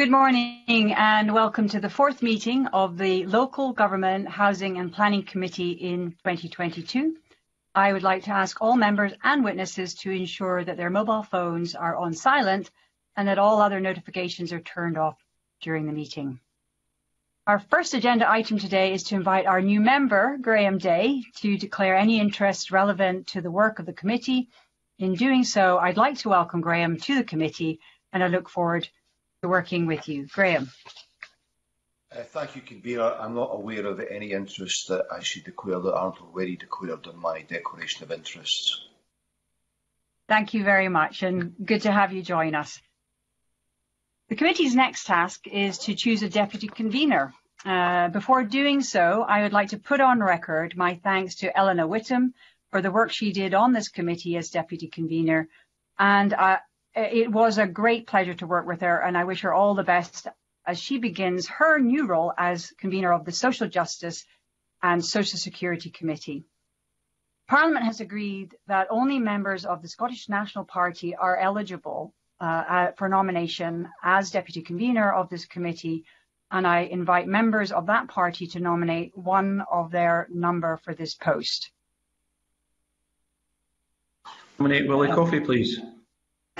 Good morning and welcome to the fourth meeting of the Local Government Housing and Planning Committee in 2022. I would like to ask all members and witnesses to ensure that their mobile phones are on silent and that all other notifications are turned off during the meeting. Our first agenda item today is to invite our new member, Graeme Dey, to declare any interest relevant to the work of the committee. In doing so, I'd like to welcome Graeme to the committee and I look forward working with you. Graeme. Uh, thank you, Convener. I'm not aware of any interests that I should declare that aren't already declared in my declaration of interests. Thank you very much and good to have you join us. The committee's next task is to choose a deputy convener. Uh, before doing so, I would like to put on record my thanks to Elena Whitham for the work she did on this committee as deputy convener. And uh, it was a great pleasure to work with her and I wish her all the best as she begins her new role as convener of the Social Justice and Social Security Committee. Parliament has agreed that only members of the Scottish National Party are eligible uh, uh, for nomination as deputy convener of this committee and I invite members of that party to nominate one of their number for this post. Nominate Willie Coffey, please.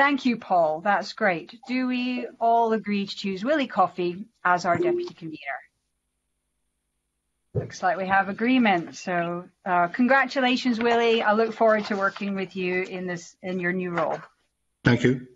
Thank you, Paul. That's great. Do we all agree to choose Willie Coffey as our deputy convener? Looks like we have agreement. So uh, congratulations, Willie. I look forward to working with you in this in your new role. Thank you.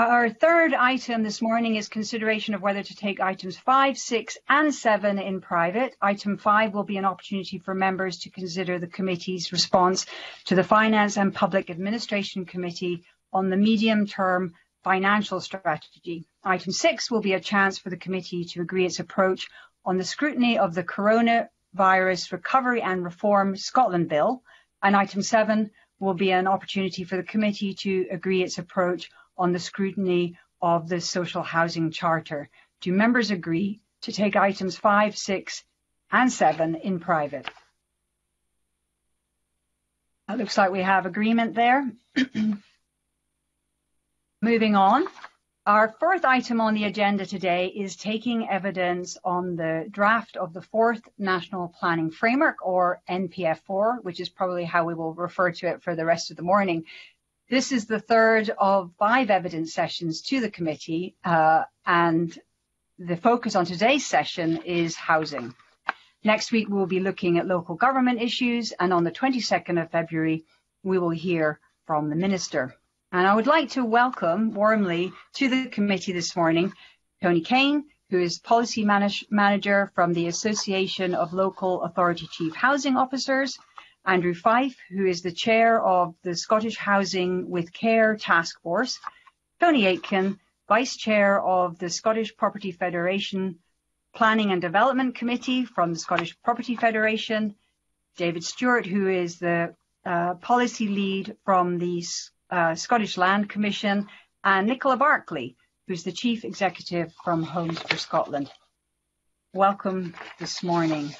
Our third item this morning is consideration of whether to take items five, six and seven in private. Item five will be an opportunity for members to consider the committee's response to the Finance and Public Administration Committee on the medium-term financial strategy. Item six will be a chance for the committee to agree its approach on the scrutiny of the Coronavirus Recovery and Reform Scotland Bill. And item seven will be an opportunity for the committee to agree its approach on the scrutiny of the Social Housing Charter. Do members agree to take items 5, 6 and 7 in private? It looks like we have agreement there. Moving on. Our fourth item on the agenda today is taking evidence on the draft of the fourth National Planning Framework, or NPF4, which is probably how we will refer to it for the rest of the morning. This is the third of five evidence sessions to the committee, uh, and the focus on today's session is housing. Next week, we'll be looking at local government issues, and on the 22nd of February, we will hear from the Minister. And I would like to welcome warmly to the committee this morning Tony Cain, who is Policy Manage Manager from the Association of Local Authority Chief Housing Officers, Andrew Fife, who is the chair of the Scottish Housing with Care Task Force, Tony Aitken, vice chair of the Scottish Property Federation Planning and Development Committee from the Scottish Property Federation, David Stewart, who is the uh, policy lead from the uh, Scottish Land Commission, and Nicola Barclay, who's the chief executive from Homes for Scotland. Welcome this morning.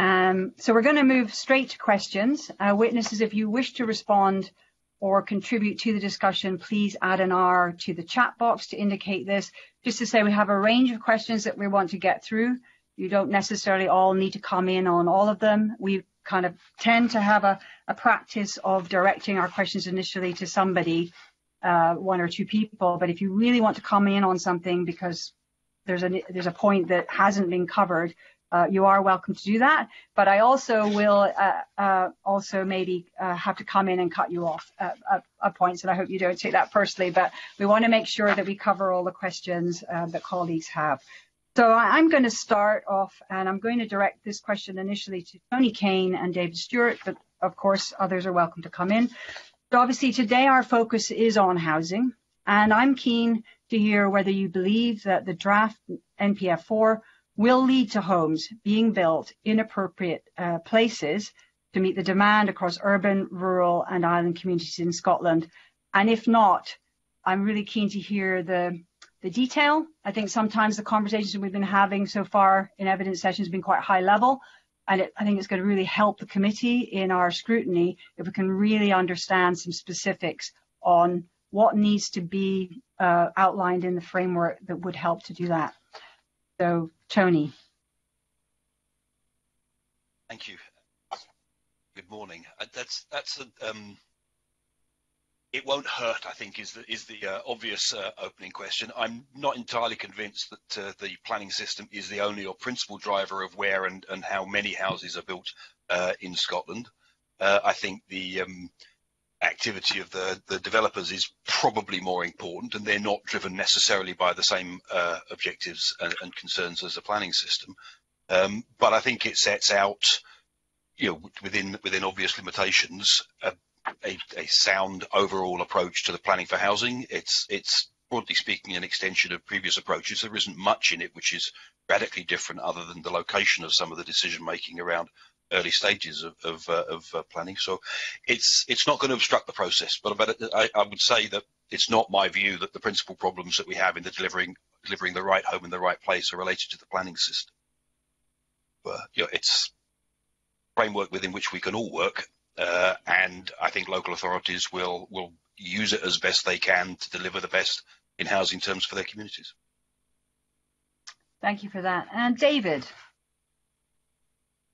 Um, so we're going to move straight to questions. Uh, witnesses, if you wish to respond or contribute to the discussion, please add an R to the chat box to indicate this. Just to say we have a range of questions that we want to get through. You don't necessarily all need to come in on all of them. We kind of tend to have a, a practice of directing our questions initially to somebody, uh, one or two people. But if you really want to come in on something because there's a there's a point that hasn't been covered, uh, you are welcome to do that. But I also will uh, uh, also maybe uh, have to come in and cut you off at, at, at, points, and I hope you don't take that personally. But we want to make sure that we cover all the questions uh, that colleagues have. So I'm going to start off, and I'm going to direct this question initially to Tony Cain and David Stewart, but of course others are welcome to come in. Obviously today our focus is on housing, and I'm keen to hear whether you believe that the draft NPF4 will lead to homes being built in appropriate uh, places to meet the demand across urban, rural and island communities in Scotland? And if not, I'm really keen to hear the, the detail. I think sometimes the conversations we've been having so far in evidence sessions have been quite high level. And it, I think it's going to really help the committee in our scrutiny if we can really understand some specifics on what needs to be uh, outlined in the framework that would help to do that. So, Tony. Thank you. Good morning. Uh, that's that's a, um, it won't hurt. I think is the is the uh, obvious uh, opening question. I'm not entirely convinced that uh, the planning system is the only or principal driver of where and and how many houses are built uh, in Scotland. Uh, I think the um, activity of the, the developers is probably more important and they're not driven necessarily by the same uh, objectives and, and, concerns as the planning system. Um, but I think it sets out, you know, within within obvious limitations, a, a, a, sound overall approach to the planning for housing. It's it's broadly speaking an extension of previous approaches. There isn't much in it which is radically different other than the location of some of the decision making around early stages of, of, uh, of uh, planning. So it's it's not going to obstruct the process. But, but I, I, would say that it's not my view that the principal problems that we have in the delivering delivering the right home in the right place are related to the planning system. But you know, it's framework within which we can all work, uh, and I think local authorities will will use it as best they can to deliver the best in housing terms for their communities. Thank you for that. And David.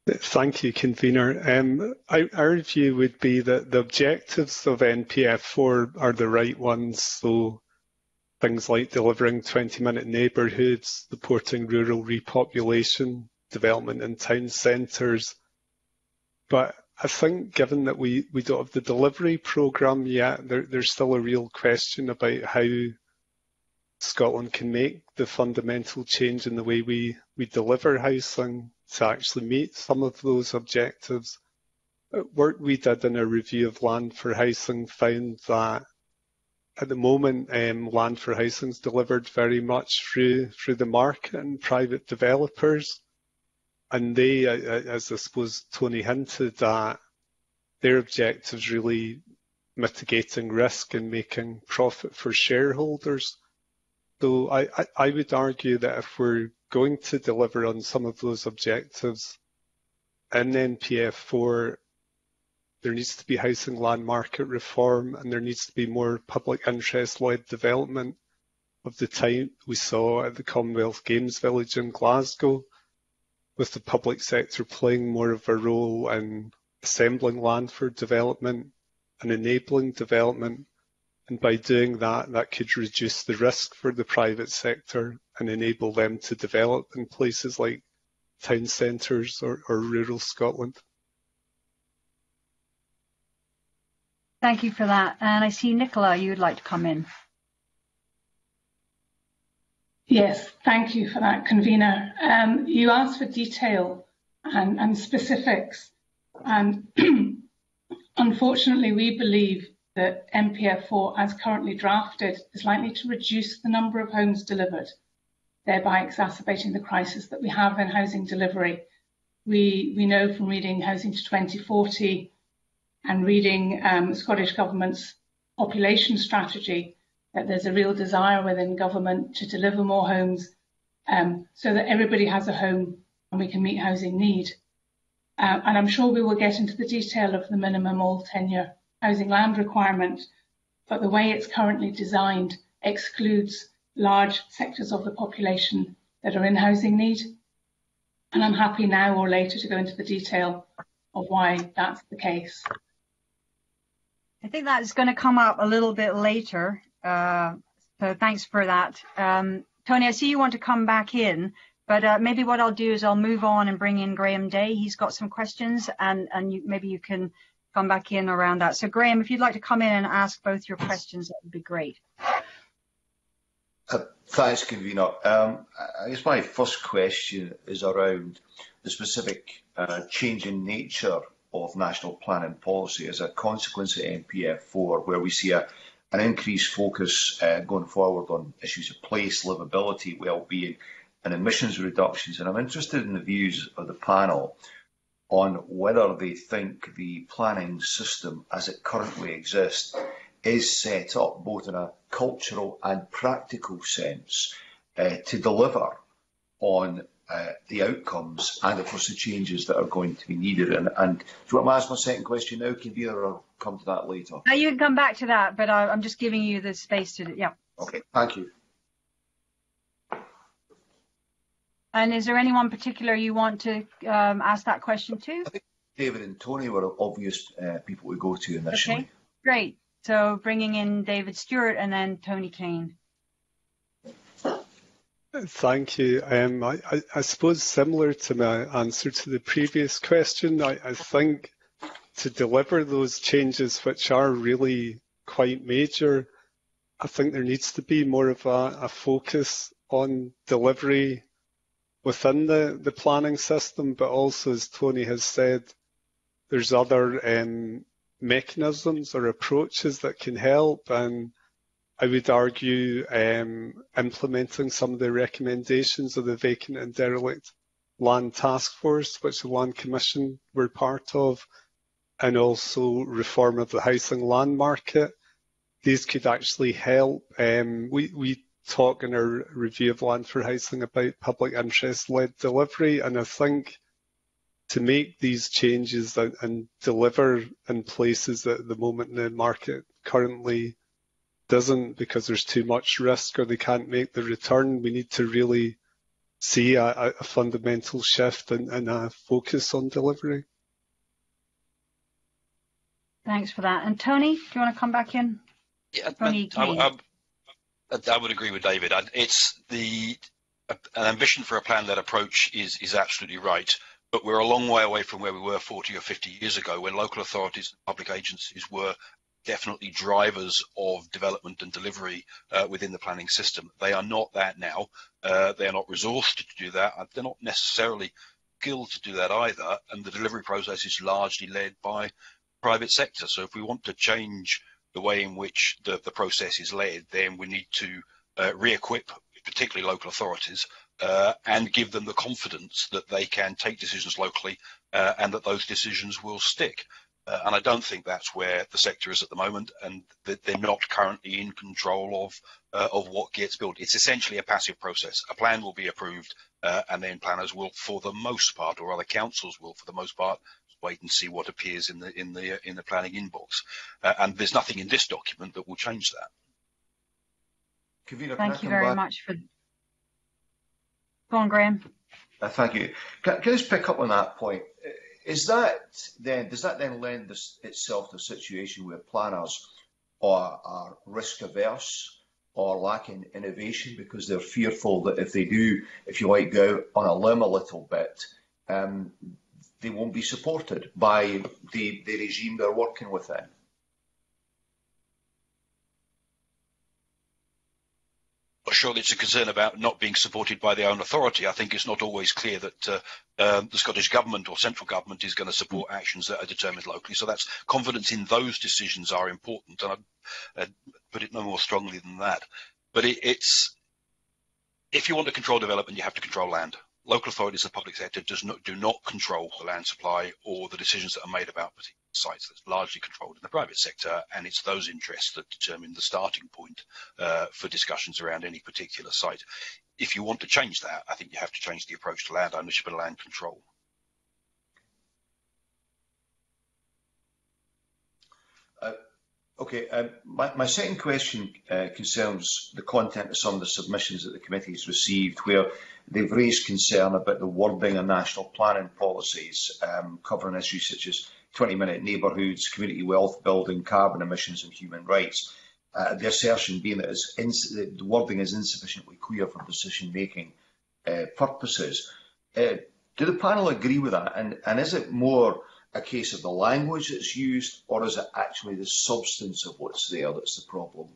Thank you, convener. Um, our view would be that the objectives of NPF4 are the right ones. So things like delivering 20-minute neighbourhoods, supporting rural repopulation, development in town centres. But I think given that we, we don't have the delivery programme yet, there, there's still a real question about how Scotland can make the fundamental change in the way we, we deliver housing to actually meet some of those objectives. Work we did in a review of land for housing found that at the moment, um, land for housing is delivered very much through through the market and private developers, and they, as I suppose Tony hinted at, their objectives really mitigating risk and making profit for shareholders. So I, I, I would argue that if we're going to deliver on some of those objectives in NPF4, there needs to be housing land market reform and there needs to be more public interest-led development of the type we saw at the Commonwealth Games Village in Glasgow, with the public sector playing more of a role in assembling land for development and enabling development and by doing that, that could reduce the risk for the private sector and enable them to develop in places like town centres or, or rural Scotland. Thank you for that. And I see Nicola, you would like to come in. Yes, thank you for that, convener. Um, you asked for detail and, and specifics, and unfortunately, we believe that NPF4, as currently drafted, is likely to reduce the number of homes delivered, thereby exacerbating the crisis that we have in housing delivery. We, we know from reading Housing to 2040 and reading um, Scottish Government's population strategy that there's a real desire within government to deliver more homes um, so that everybody has a home and we can meet housing need. Uh, and I'm sure we will get into the detail of the minimum all tenure housing land requirement, but the way it's currently designed excludes large sectors of the population that are in housing need. And I'm happy now or later to go into the detail of why that's the case. I think that's going to come up a little bit later. Uh, so thanks for that. Um, Tony, I see you want to come back in, but uh, maybe what I'll do is I'll move on and bring in Graeme Dey. He's got some questions and, and you, maybe you can come back in around that. So Graeme, if you'd like to come in and ask both your questions, that would be great. Uh, thanks, convener. Um, I guess my first question is around the specific uh, change in nature of national planning policy as a consequence of NPF4, where we see a, an increased focus uh, going forward on issues of place, livability, well-being and emissions reductions. And I'm interested in the views of the panel on whether they think the planning system as it currently exists is set up both in a cultural and practical sense uh, to deliver on uh, the outcomes and, of course, the changes that are going to be needed. And, and do you want to ask my second question now, Convener, or come to that later? Now you can come back to that, but I, I'm just giving you the space to, yeah. Okay, thank you. And is there anyone particular you want to um, ask that question to? I think David and Tony were obvious uh, people to go to initially. Okay, great. So bringing in David Stewart and then Tony Cain. Thank you. Um, I, I, I, suppose similar to my answer to the previous question, I, I think to deliver those changes, which are really quite major, I think there needs to be more of a, a focus on delivery within the, the planning system, but also, as Tony has said, there's other um, mechanisms or approaches that can help. And I would argue um, implementing some of the recommendations of the Vacant and Derelict Land Task Force, which the Land Commission were part of, and also reform of the housing land market. These could actually help. Um, we, we talk in our review of land for housing about public interest led delivery, and I think to make these changes and, and deliver in places that at the moment the market currently doesn't because there's too much risk or they can't make the return. We need to really see a, a fundamental shift and, and, a focus on delivery. Thanks for that. And Tony, do you want to come back in? Yeah, Tony, I, I, I, would agree with David. It's the an ambition for a plan-led approach is is absolutely right but we're a long way away from where we were 40 or 50 years ago when local authorities and public agencies were definitely drivers of development and delivery uh, within the planning system. They are not that now. Uh, they are not resourced to do that. They're not necessarily skilled to do that either. And the delivery process is largely led by private sector. So if we want to change the way in which the, the process is led, then we need to uh, re-equip particularly local authorities uh, and give them the confidence that they can take decisions locally uh, and that those decisions will stick. Uh, and I don't think that's where the sector is at the moment, and that they're not currently in control of uh, of what gets built. It's essentially a passive process. A plan will be approved, uh, and then planners will, for the most part, or other councils will, for the most part, wait and see what appears in the in the in the planning inbox. Uh, and there's nothing in this document that will change that. Kavina, Thank you very back? much for Go on, Graeme. Uh, thank you. Can, can I just pick up on that point? Is that then, does that then lend this, itself to a situation where planners are, are risk averse or lacking innovation because they're fearful that if they do, if you like, go on a limb a little bit, um, they won't be supported by the, the regime they're working within? surely it's a concern about not being supported by their own authority. I think it's not always clear that uh, um, the Scottish Government or central government is going to support actions that are determined locally. So that's confidence in those decisions are important, and I uh, put it no more strongly than that. But it, it's if you want to control development, you have to control land. Local authorities and public sector does not do not control the land supply or the decisions that are made about particular sites that's largely controlled in the private sector, and it's those interests that determine the starting point uh, for discussions around any particular site. If you want to change that, I think you have to change the approach to land ownership and land control. Uh, okay, um, my, my, second question uh, concerns the content of some of the submissions that the committee has received, where they've raised concern about the wording of national planning policies, um, covering issues such as 20-minute neighbourhoods, community wealth building, carbon emissions and human rights. Uh, the assertion being that the wording is insufficiently clear for decision-making uh, purposes. Uh, do the panel agree with that? And, and is it more a case of the language that's used, or is it actually the substance of what's there that's the problem?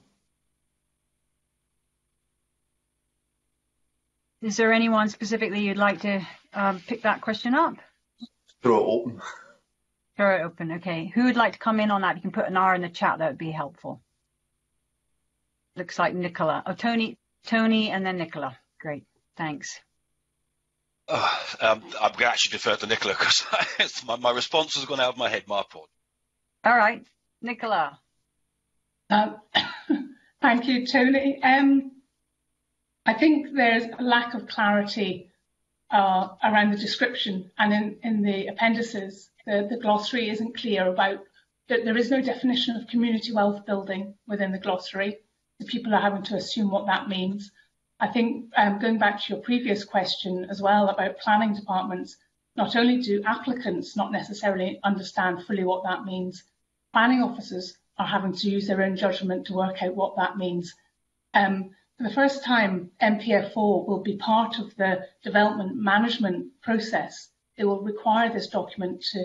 Is there anyone specifically you'd like to um, pick that question up? Throw it open. Throw it open. Okay. Who would like to come in on that? You can put an R in the chat. That would be helpful. Looks like Nicola. Oh, Tony, Tony, and then Nicola. Great. Thanks. Uh, um, I'm going to actually defer to Nicola because my, my, response has gone out of my head. My apologies. All right, Nicola. Um, thank you, Tony. Um, I think there's a lack of clarity uh, around the description and in, in the appendices, the, the glossary isn't clear about that there is no definition of community wealth building within the glossary. The people are having to assume what that means. I think um, going back to your previous question as well about planning departments, not only do applicants not necessarily understand fully what that means, planning officers are having to use their own judgment to work out what that means. Um, for the first time, NPF4 will be part of the development management process. It will require this document to,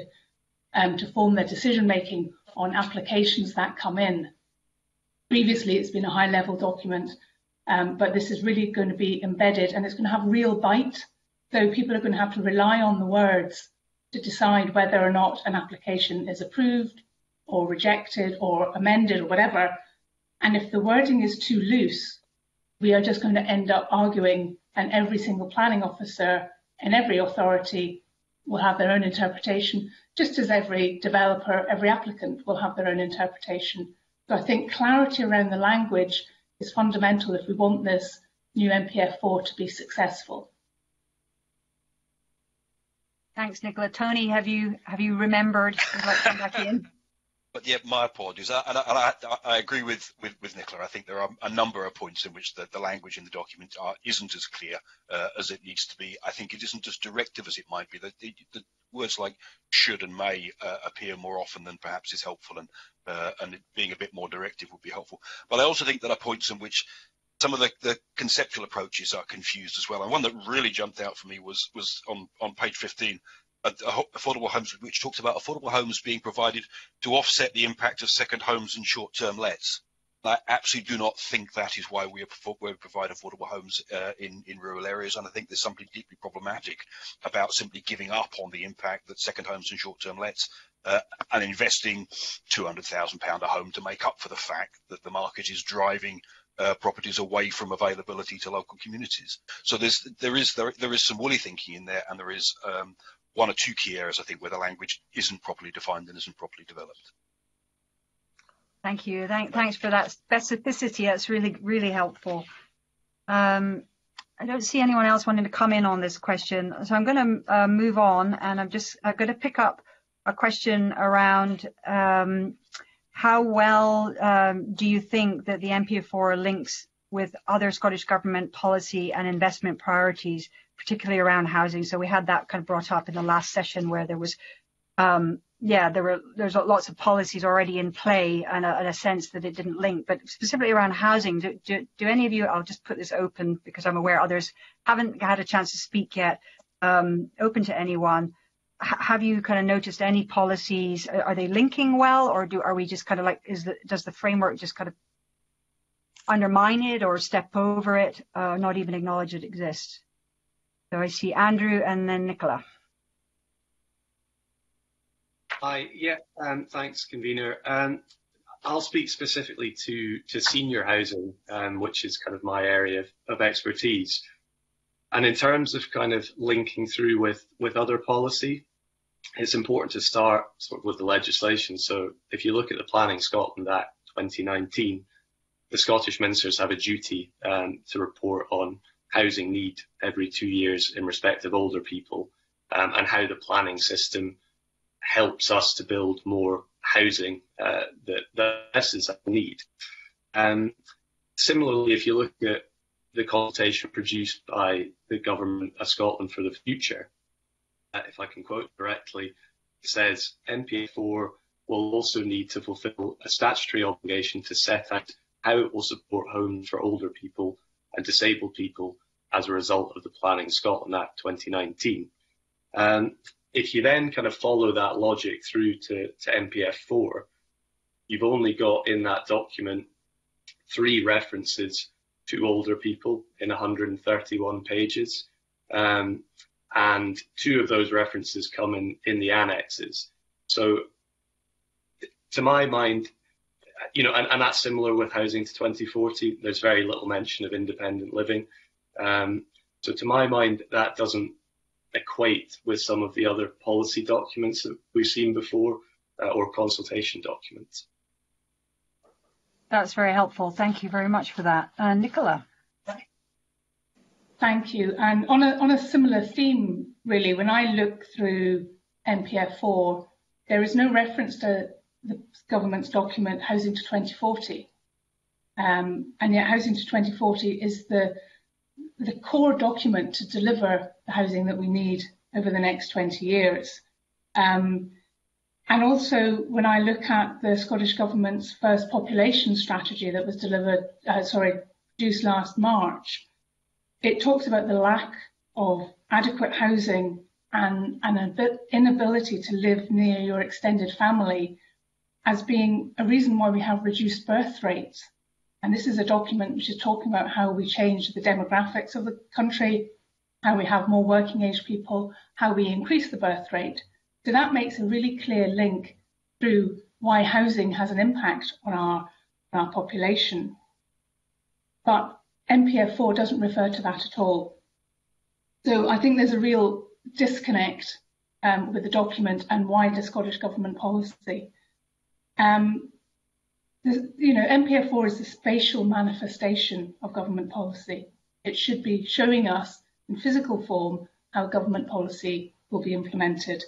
um, to form their decision making on applications that come in. Previously, it's been a high level document, um, but this is really going to be embedded and it's going to have real bite. So people are going to have to rely on the words to decide whether or not an application is approved or rejected or amended or whatever. And if the wording is too loose, we are just going to end up arguing and every single planning officer and every authority will have their own interpretation, just as every developer, every applicant will have their own interpretation. So I think clarity around the language is fundamental if we want this new NPF4 to be successful. Thanks, Nicola. Tony, have you have you remembered? To come back in? But yeah, my apologies. I, and, I, and I, I, agree with, with, with, Nicola. I think there are a number of points in which the, the language in the document are, isn't as clear uh, as it needs to be. I think it isn't as directive as it might be. The, the, the words like should and may uh, appear more often than perhaps is helpful, and uh, and being a bit more directive would be helpful. But I also think there are points in which some of the, the, conceptual approaches are confused as well. And one that really jumped out for me was was on, on page 15, affordable homes, which talks about affordable homes being provided to offset the impact of second homes and short-term lets. I absolutely do not think that is why we, provide affordable homes uh, in, in rural areas, and I think there's something deeply problematic about simply giving up on the impact that second homes and short-term lets uh, and investing £200,000 a home to make up for the fact that the market is driving uh, properties away from availability to local communities. So there's there is there, there is some woolly thinking in there, and there is um, one or two key areas, I think, where the language isn't properly defined and isn't properly developed. Thank you. Thank, thanks for that specificity. That's really, really helpful. Um, I don't see anyone else wanting to come in on this question, so I'm going to uh, move on, and I'm just I'm going to pick up a question around um, how well um, do you think that the NPF4 links with other Scottish Government policy and investment priorities particularly around housing. So we had that kind of brought up in the last session where there was, um, yeah, there were there's lots of policies already in play and a, and a sense that it didn't link. But specifically around housing, do, do, do, any of you? I'll just put this open because I'm aware others haven't had a chance to speak yet. Um, open to anyone. Have you kind of noticed any policies? Are they linking well, or do are we just kind of like is the does the framework just kind of undermine it or step over it, uh, not even acknowledge it exists? So I see Andrew and then Nicola. Hi. Yeah, um, thanks, convener. Um, I'll speak specifically to, to senior housing, um, which is kind of my area of, of expertise. And in terms of kind of linking through with, with other policy, it's important to start sort of with the legislation. So if you look at the Planning Scotland Act 2019, the Scottish ministers have a duty um, to report on housing need every two years in respect of older people um, and how the planning system helps us to build more housing uh, that, that residents need. Um, similarly, if you look at the consultation produced by the Government of Scotland for the Future, uh, if I can quote directly, it says NPF4 will also need to fulfil a statutory obligation to set out how it will support homes for older people and disabled people as a result of the Planning Scotland Act 2019. Um, if you then kind of follow that logic through to, to NPF4, you've only got in that document three references to older people in 131 pages. Um, and two of those references come in, in the annexes. So to my mind, you know, and, and that's similar with Housing to 2040. There's very little mention of independent living. Um, so to my mind, that doesn't equate with some of the other policy documents that we've seen before uh, or consultation documents. That's very helpful. Thank you very much for that. Uh, Nicola. thank you. And on a, on a similar theme, really, when I look through NPF4, there is no reference to the government's document Housing to 2040. Um, and yet Housing to 2040 is the, the core document to deliver the housing that we need over the next 20 years. Um, and also, when I look at the Scottish Government's first population strategy that was delivered, uh, sorry, produced last March, it talks about the lack of adequate housing and an inability to live near your extended family as being a reason why we have reduced birth rates. And this is a document which is talking about how we change the demographics of the country, how we have more working age people, how we increase the birth rate. So that makes a really clear link through why housing has an impact on our, on our population. But NPF4 doesn't refer to that at all. So I think there's a real disconnect um, with the document and wider Scottish Government policy. Um, you know, NPF4 is the spatial manifestation of government policy. It should be showing us in physical form how government policy will be implemented.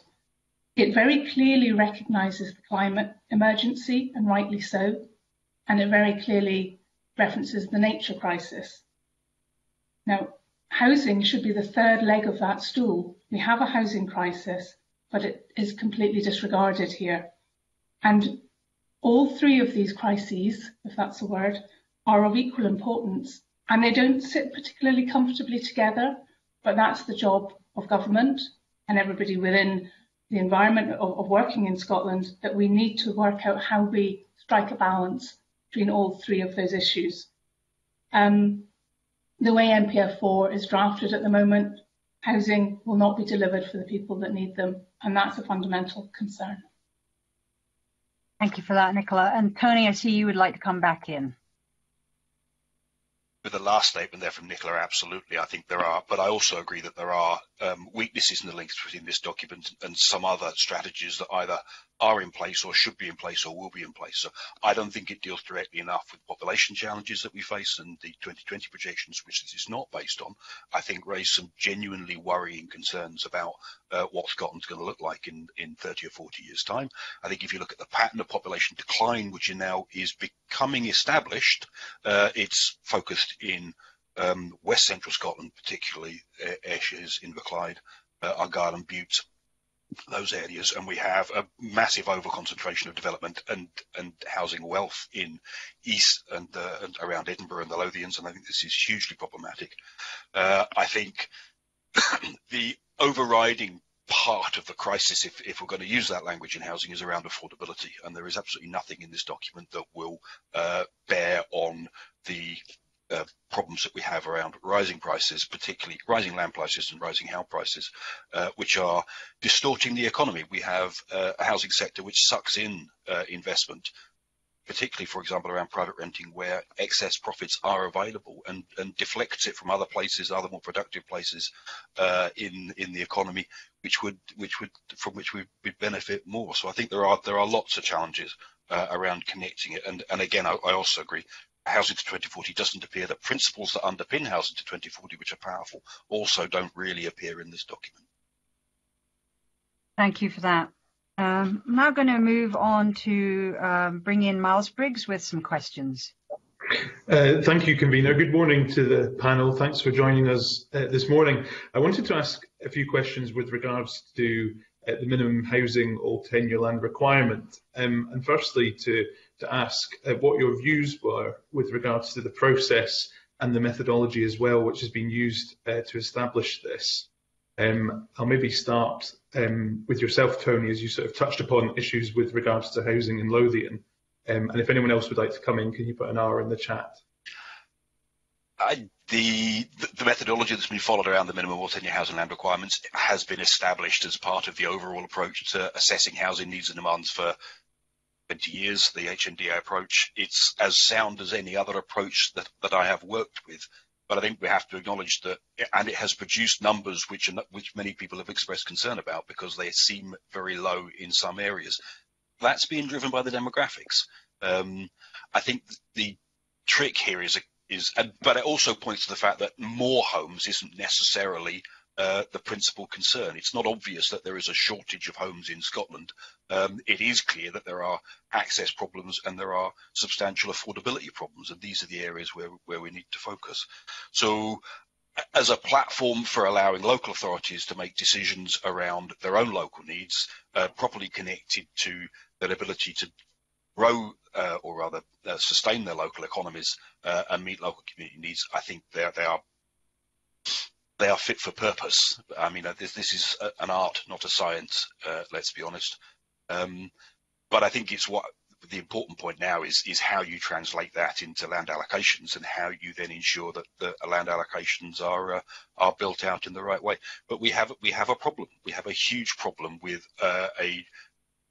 It very clearly recognises the climate emergency, and rightly so, and it very clearly references the nature crisis. Now, housing should be the third leg of that stool. We have a housing crisis, but it is completely disregarded here. And all three of these crises, if that's a word, are of equal importance. And they don't sit particularly comfortably together, but that's the job of government and everybody within the environment of, of working in Scotland that we need to work out how we strike a balance between all three of those issues. Um, the way NPF4 is drafted at the moment, housing will not be delivered for the people that need them, and that's a fundamental concern. Thank you for that, Nicola. And Tony, I see you would like to come back in with the last statement there from Nicola, absolutely, I think there are, but I also agree that there are um, weaknesses in the links between this document and some other strategies that either are in place or should be in place or will be in place. So I don't think it deals directly enough with population challenges that we face and the 2020 projections, which this is not based on, I think raise some genuinely worrying concerns about uh, what Scotland's going to look like in, in 30 or 40 years time. I think if you look at the pattern of population decline, which now is becoming established, uh, it's focused in um, west central Scotland, particularly uh, Ayrshires, Inverclyde, uh, Argyll and Bute, those areas, and we have a massive over concentration of development and and housing wealth in east and, uh, and around Edinburgh and the Lothians, and I think this is hugely problematic. Uh, I think the overriding part of the crisis, if, if we're going to use that language in housing, is around affordability, and there is absolutely nothing in this document that will uh, bear on the uh, problems that we have around rising prices, particularly rising land prices and rising house prices, uh, which are distorting the economy. We have uh, a housing sector which sucks in uh, investment, particularly, for example, around private renting, where excess profits are available and, and deflects it from other places, other more productive places uh, in in the economy, which would which would from which we would benefit more. So I think there are there are lots of challenges uh, around connecting it. And, and again, I, I, also agree Housing to 2040 doesn't appear. The principles that underpin Housing to 2040, which are powerful, also don't really appear in this document. Thank you for that. Um, I'm now going to move on to um, bring in Miles Briggs with some questions. Uh, thank you, convener. Good morning to the panel. Thanks for joining us uh, this morning. I wanted to ask a few questions with regards to the minimum housing or tenure land requirement. Um, and firstly, to to ask uh, what your views were with regards to the process and the methodology as well, which has been used uh, to establish this. Um, I'll maybe start um, with yourself, Tony, as you sort of touched upon issues with regards to housing in Lothian. Um, and if anyone else would like to come in, can you put an R in the chat? I, the, the methodology that's been followed around the minimum all tenure housing land requirements has been established as part of the overall approach to assessing housing needs and demands for 20 years, the HNDA approach. It's as sound as any other approach that, that I have worked with. But I think we have to acknowledge that, and it has produced numbers which, are, which many people have expressed concern about because they seem very low in some areas. That's being driven by the demographics. Um, I think the trick here is a is, and, but it also points to the fact that more homes isn't necessarily uh, the principal concern. It's not obvious that there is a shortage of homes in Scotland. Um, it is clear that there are access problems and there are substantial affordability problems, and these are the areas where, where we need to focus. So as a platform for allowing local authorities to make decisions around their own local needs, uh, properly connected to their ability to grow uh, or rather uh, sustain their local economies uh, and meet local community needs, I think they are, they are they are fit for purpose. I mean, uh, this, this is a, an art, not a science. Uh, let's be honest. Um, but I think it's what the important point now is is how you translate that into land allocations and how you then ensure that the land allocations are uh, are built out in the right way. But we have we have a problem. We have a huge problem with uh, a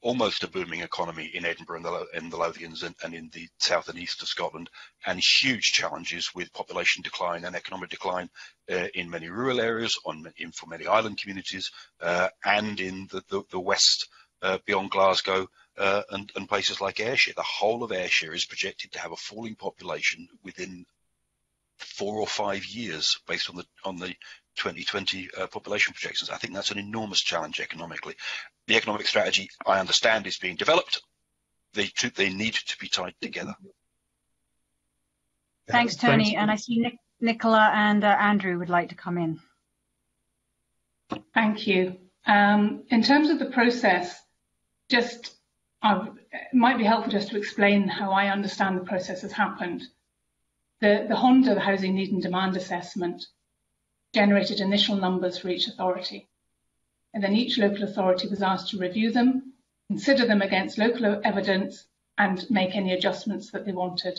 almost a booming economy in Edinburgh and the, in the Lothians and, and, in the south and east of Scotland, and huge challenges with population decline and economic decline uh, in many rural areas, on in for many island communities, uh, and in the, the, the west uh, beyond Glasgow uh, and, and, places like Ayrshire. The whole of Ayrshire is projected to have a falling population within four or five years based on the on the 2020 uh, population projections. I think that's an enormous challenge economically. The economic strategy, I understand, is being developed. They, they need to be tied together. Thanks, Tony. Thanks. And I see Nic Nicola and uh, Andrew would like to come in. Thank you. Um, in terms of the process, just uh, it might be helpful just to explain how I understand the process has happened. The, the HONDA, the Housing Need and Demand Assessment, generated initial numbers for each authority. And then each local authority was asked to review them, consider them against local evidence, and make any adjustments that they wanted.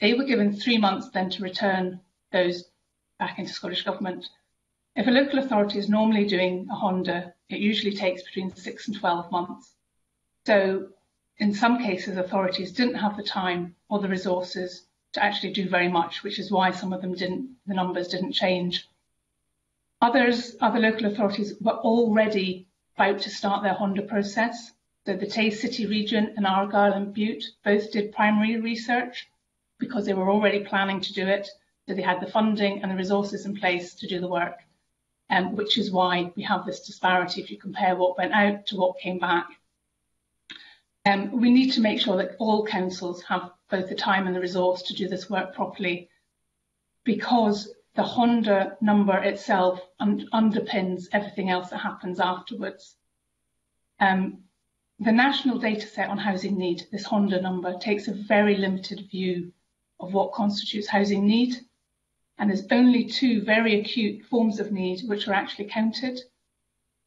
They were given three months then to return those back into Scottish Government. If a local authority is normally doing a HONDA, it usually takes between six and 12 months. So in some cases, authorities didn't have the time or the resources to actually do very much, which is why some of them didn't, the numbers didn't change. Others, other local authorities were already about to start their HONDA process. So the Tay City region and Argyll and Bute both did primary research because they were already planning to do it. So they had the funding and the resources in place to do the work, um, which is why we have this disparity if you compare what went out to what came back. Um, we need to make sure that all councils have both the time and the resource to do this work properly because the HONDA number itself un underpins everything else that happens afterwards. Um, the national data set on housing need, this HONDA number, takes a very limited view of what constitutes housing need. And there's only two very acute forms of need which are actually counted.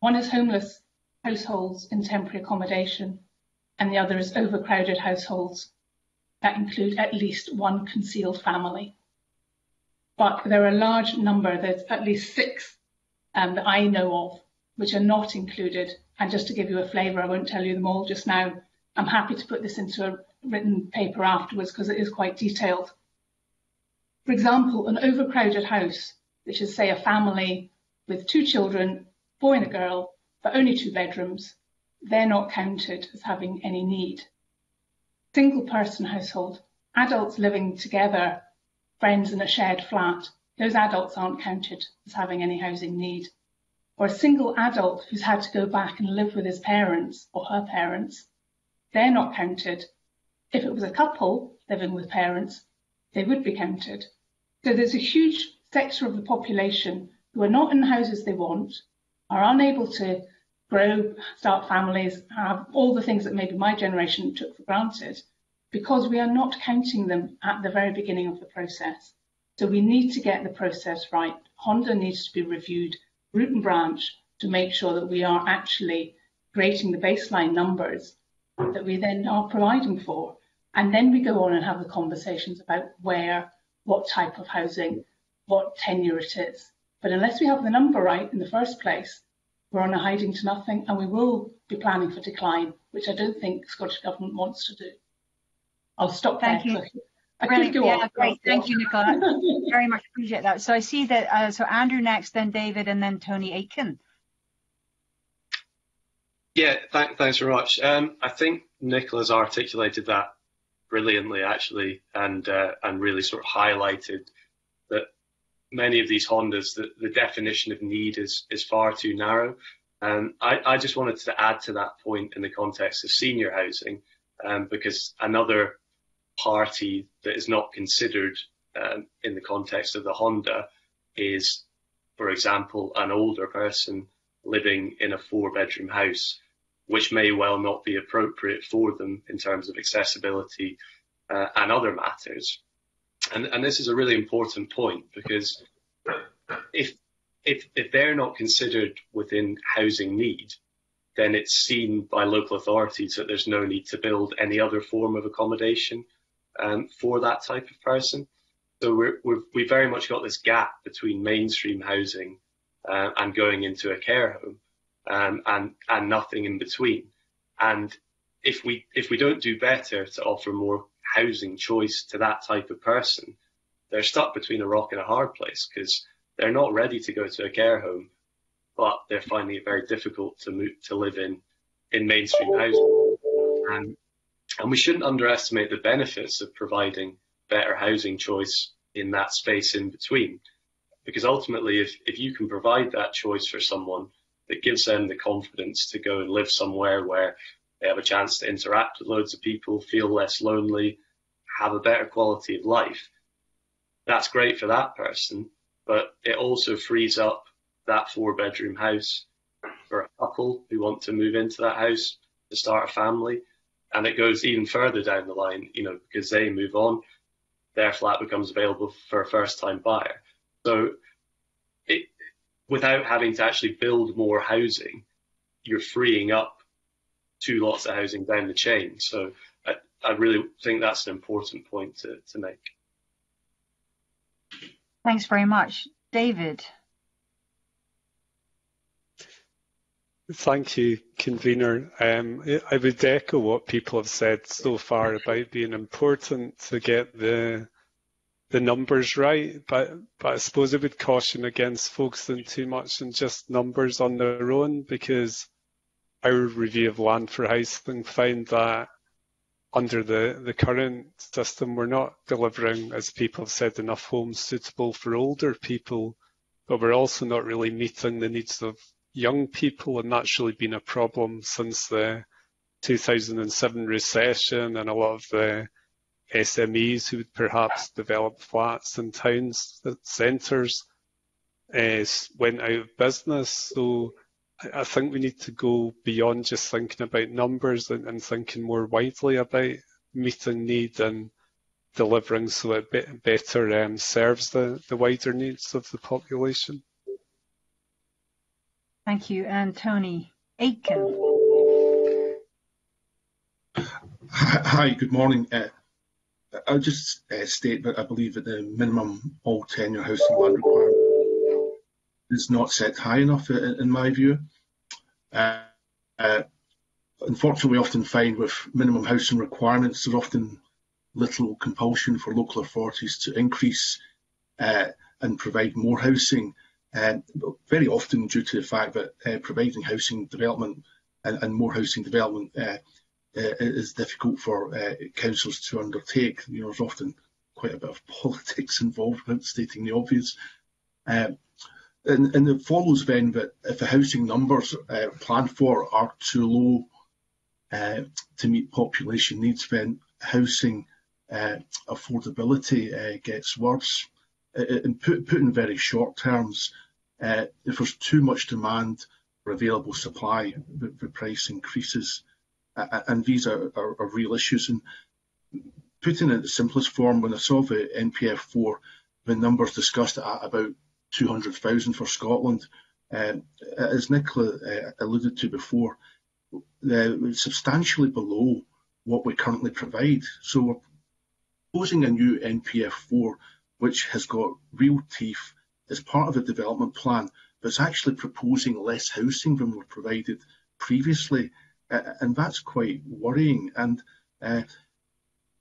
One is homeless households in temporary accommodation, and the other is overcrowded households that include at least one concealed family. But there are a large number, there's at least six um, that I know of, which are not included. And just to give you a flavour, I won't tell you them all just now. I'm happy to put this into a written paper afterwards because it is quite detailed. For example, an overcrowded house, which is say a family with two children, boy and a girl, but only two bedrooms, they're not counted as having any need. Single person household, adults living together, friends in a shared flat, those adults aren't counted as having any housing need. Or a single adult who's had to go back and live with his parents or her parents, they're not counted. If it was a couple living with parents, they would be counted. So there's a huge sector of the population who are not in the houses they want, are unable to grow, start families, have all the things that maybe my generation took for granted, because we are not counting them at the very beginning of the process. So we need to get the process right. HONDA needs to be reviewed root and branch to make sure that we are actually creating the baseline numbers that we then are providing for. And then we go on and have the conversations about where, what type of housing, what tenure it is. But unless we have the number right in the first place, we're on a hiding to nothing, and we will be planning for decline, which I don't think Scottish Government wants to do. I'll stop Thank there. You. I Brilliant. could go yeah, on. Great. Thank you, Nicola. Very much appreciate that. So I see that, uh, so Andrew next, then David, and then Tony Aitken. Yeah, th thanks very much. Um, I think Nicola's articulated that brilliantly actually, and uh, and really sort of highlighted that many of these Hondas, the, the definition of need is is far too narrow. Um, I, I just wanted to add to that point in the context of senior housing, um, because another party that is not considered um, in the context of the Honda is, for example, an older person living in a four bedroom house, which may well not be appropriate for them in terms of accessibility uh, and other matters. And, and this is a really important point because if, if, if they're not considered within housing need, then it's seen by local authorities that there's no need to build any other form of accommodation um, for that type of person. So we're, we've, we very much got this gap between mainstream housing uh, and going into a care home, um, and and nothing in between. And if we if we don't do better to offer more housing choice to that type of person, they're stuck between a rock and a hard place because they're not ready to go to a care home, but they're finding it very difficult to move to live in in mainstream housing. And and we shouldn't underestimate the benefits of providing better housing choice in that space in between. Because ultimately, if, if you can provide that choice for someone that gives them the confidence to go and live somewhere where they have a chance to interact with loads of people, feel less lonely, have a better quality of life, that's great for that person. But it also frees up that four bedroom house for a couple who want to move into that house to start a family. And it goes even further down the line, you know, because they move on their flat becomes available for a first time buyer. So it, without having to actually build more housing, you're freeing up two lots of housing down the chain. So I, I really think that's an important point to, to make. Thanks very much. David. Thank you, convener. Um, I would echo what people have said so far about being important to get the the numbers right, but but I suppose I would caution against focusing too much on just numbers on their own because our review of land for housing found that under the, the current system, we're not delivering, as people have said, enough homes suitable for older people, but we're also not really meeting the needs of young people, and that's really been a problem since the 2007 recession and a lot of the SMEs who would perhaps develop flats in towns centres uh, went out of business. So I think we need to go beyond just thinking about numbers and, and thinking more widely about meeting need and delivering so it better um, serves the, the wider needs of the population. Thank you. And Tony Aitken. Hi, good morning. Uh, I'll just uh, state that I believe that the minimum all tenure housing land requirement is not set high enough in, in my view. Uh, uh, unfortunately, we often find with minimum housing requirements, there's often little compulsion for local authorities to increase uh, and provide more housing uh, very often due to the fact that uh, providing housing development and, and, more housing development uh, uh is difficult for uh, councils to undertake. You know, there's often quite a bit of politics involved, without stating the obvious. Uh, and, and, it follows then that if the housing numbers planned for are too low to meet population needs, then housing affordability gets worse. In put, put in very short terms, uh, if there's too much demand for available supply, the, the price increases. Uh, and these are, are, are, real issues. And putting it in the simplest form, when I saw the NPF 4, the numbers discussed at about 200,000 for Scotland, uh, as Nicola uh, alluded to before, substantially below what we currently provide. So we're proposing a new NPF 4 which has got real teeth as part of a development plan that's actually proposing less housing than were provided previously. Uh, and that's quite worrying. And uh,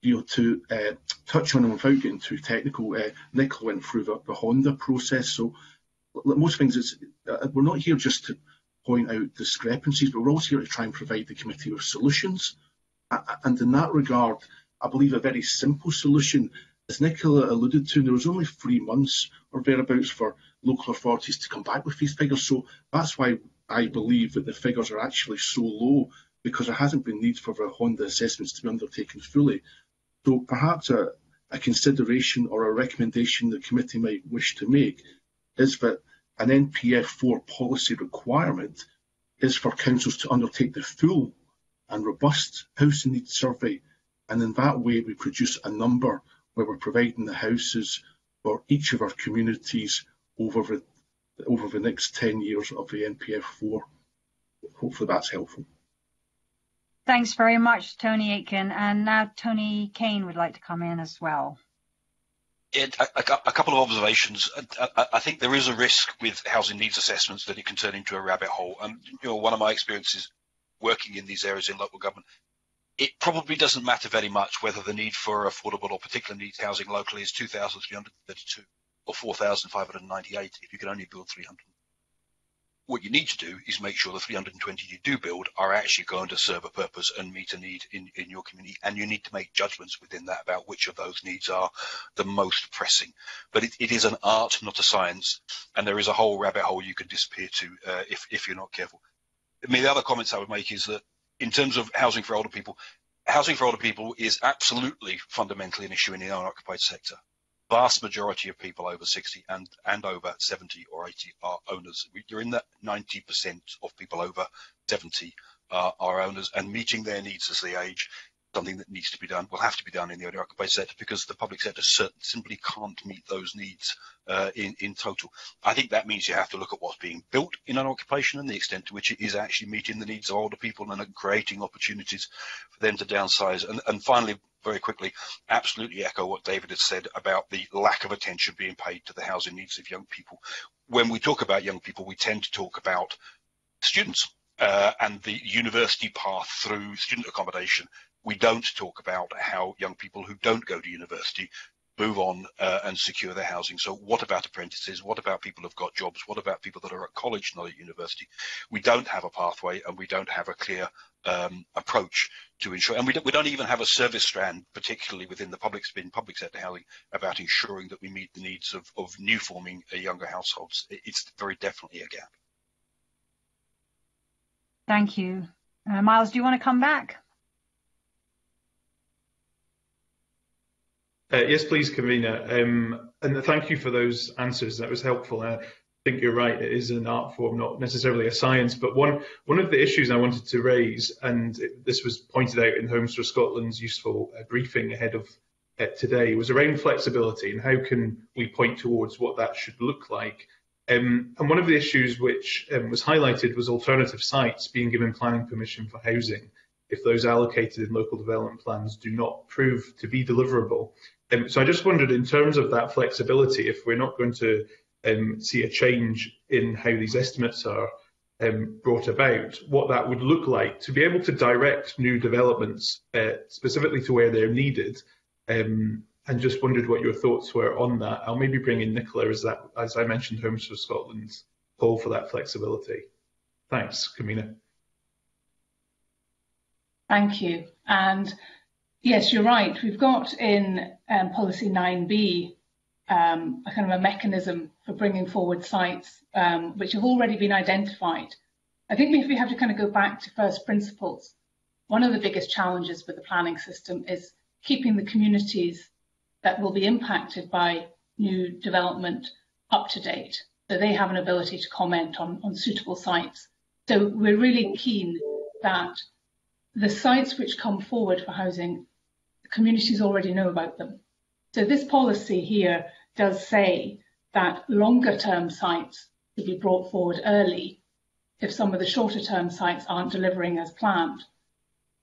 you know, to uh, touch on it without getting too technical, uh, Nicola went through the, the, Honda process. So most things, is uh, we're not here just to point out discrepancies, but we're also here to try and provide the committee with solutions. And in that regard, I believe, a very simple solution. As Nicola alluded to, there was only three months or thereabouts for local authorities to come back with these figures. So that's why I believe that the figures are actually so low, because there hasn't been need for the Honda assessments to be undertaken fully. So perhaps a, a consideration or a recommendation the committee might wish to make is that an NPF4 policy requirement is for councils to undertake the full and robust housing needs survey. And in that way, we produce a number where we're providing the houses for each of our communities over the, over the next 10 years of the NPF4. Hopefully that's helpful. Thanks very much, Tony Aitken. And now Tony Cain would like to come in as well. It, a, a, couple of observations. I, uh, uh, I, think there is a risk with housing needs assessments that it can turn into a rabbit hole. And you know, one of my experiences working in these areas in local government, it probably doesn't matter very much whether the need for affordable or particular needs housing locally is 2,332 or 4,598 if you can only build 300 what you need to do is make sure the 320 you do build are actually going to serve a purpose and meet a need in, in your community. And you need to make judgments within that about which of those needs are the most pressing. But it, it is an art, not a science. And there is a whole rabbit hole you can disappear to uh, if, if you're not careful. I mean, the other comments I would make is that in terms of housing for older people, housing for older people is absolutely fundamentally an issue in the unoccupied sector vast majority of people over 60 and, and over 70 or 80 are owners. You're in that 90% of people over 70 uh, are owners and meeting their needs as they age something that needs to be done, will have to be done in the occupied sector because the public sector simply can't meet those needs uh, in, in total. I think that means you have to look at what's being built in an occupation and the extent to which it is actually meeting the needs of older people and creating opportunities for them to downsize. And, and finally, very quickly, absolutely echo what David has said about the lack of attention being paid to the housing needs of young people. When we talk about young people, we tend to talk about students uh, and the university path through student accommodation. We don't talk about how young people who don't go to university move on uh, and secure their housing. So what about apprentices? What about people who've got jobs? What about people that are at college, not at university? We don't have a pathway and we don't have a clear um, approach to ensure, and we don't, we don't even have a service strand, particularly within the public, public sector housing, about ensuring that we meet the needs of, of new forming uh, younger households. It's very definitely a gap. Thank you. Uh, Miles, do you want to come back? Uh, yes, please, Convener. Um, and thank you for those answers. That was helpful. I think you're right. It is an art form, not necessarily a science. But one one of the issues I wanted to raise, and it, this was pointed out in Homes for Scotland's useful uh, briefing ahead of uh, today, was around flexibility and how can we point towards what that should look like. Um, and one of the issues which um, was highlighted was alternative sites being given planning permission for housing if those allocated in local development plans do not prove to be deliverable. Um, so I just wondered, in terms of that flexibility, if we're not going to um, see a change in how these estimates are um, brought about, what that would look like to be able to direct new developments uh, specifically to where they're needed. Um, and just wondered what your thoughts were on that. I'll maybe bring in Nicola as that, as I mentioned, Homes for Scotland's call for that flexibility. Thanks, Camina. Thank you. And Yes, you're right. We've got in um, policy 9b um, a kind of a mechanism for bringing forward sites um, which have already been identified. I think if we have to kind of go back to first principles, one of the biggest challenges with the planning system is keeping the communities that will be impacted by new development up to date. So they have an ability to comment on, on suitable sites. So we're really keen that the sites which come forward for housing communities already know about them. So this policy here does say that longer term sites should be brought forward early if some of the shorter term sites aren't delivering as planned.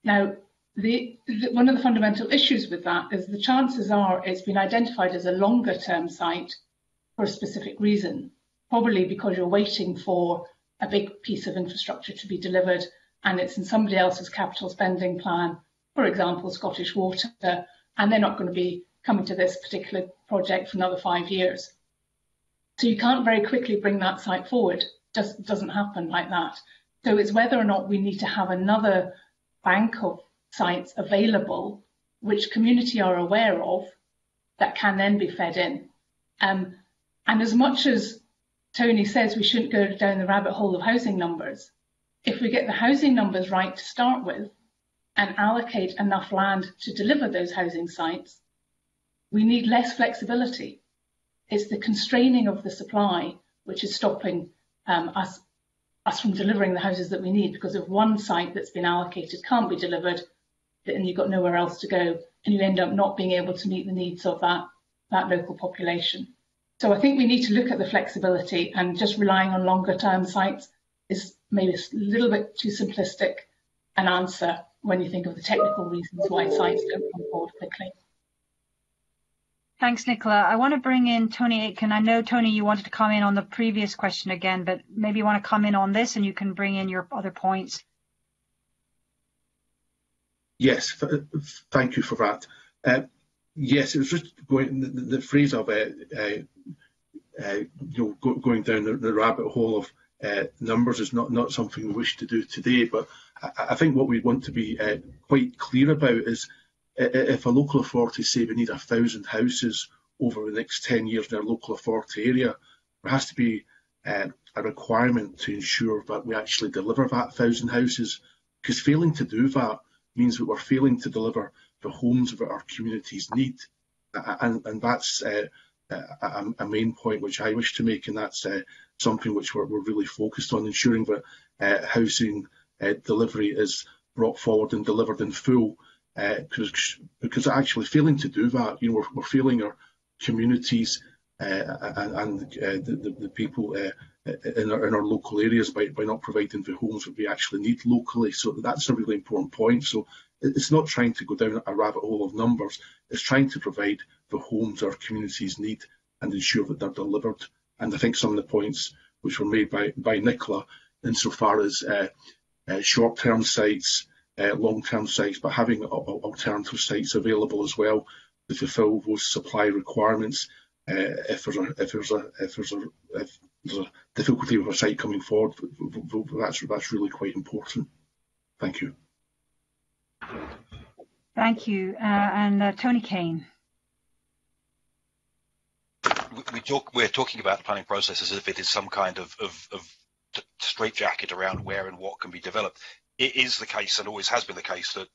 Now, the, the, one of the fundamental issues with that is the chances are it's been identified as a longer term site for a specific reason, probably because you're waiting for a big piece of infrastructure to be delivered and it's in somebody else's capital spending plan for example, Scottish Water, and they're not going to be coming to this particular project for another five years. So you can't very quickly bring that site forward. Just doesn't happen like that. So it's whether or not we need to have another bank of sites available which community are aware of that can then be fed in. Um, and as much as Tony says we shouldn't go down the rabbit hole of housing numbers, if we get the housing numbers right to start with and allocate enough land to deliver those housing sites, we need less flexibility. It's the constraining of the supply which is stopping um, us, us from delivering the houses that we need because if one site that's been allocated can't be delivered, then you've got nowhere else to go and you end up not being able to meet the needs of that, that local population. So I think we need to look at the flexibility and just relying on longer term sites is maybe a little bit too simplistic an answer when you think of the technical reasons why sites don't come forward quickly. Thanks, Nicola. I want to bring in Tony Aitken. I know, Tony, you wanted to comment on the previous question again, but maybe you want to come in on this and you can bring in your other points. Yes, thank you for that. Uh, yes, it was just going the, the phrase of uh, uh, uh, you know go, going down the, the, rabbit hole of uh, numbers is not not something we wish to do today. But I, think what we want to be uh, quite clear about is if a local authority say we need a thousand houses over the next 10 years in our local authority area, there has to be uh, a requirement to ensure that we actually deliver that thousand houses. Because failing to do that means that we're failing to deliver the homes that our communities need. And, and that's uh, a, a, main point which I wish to make, and that's uh, something which we're, we're, really focused on, ensuring that uh, housing uh, delivery is brought forward and delivered in full. because, uh, because actually failing to do that, you know, we're, we're failing our communities uh, and, and uh, the, the, the, people in our, in our local areas by, by not providing the homes that we actually need locally. So that's a really important point. So it's not trying to go down a rabbit hole of numbers, it's trying to provide the homes our communities need and ensure that they're delivered. And I think some of the points which were made by, by Nicola insofar as uh, uh, short-term sites, uh, long-term sites, but having alternative sites available as well to fulfil those supply requirements uh, if there's a if there's a if there's a if there's a difficulty with a site coming forward, that's that's really quite important. Thank you. Thank you. Uh, and uh, Tony Cain. We talk, we're talking about the planning process as if it is some kind of, of, of straitjacket around where and what can be developed. It is the case and always has been the case that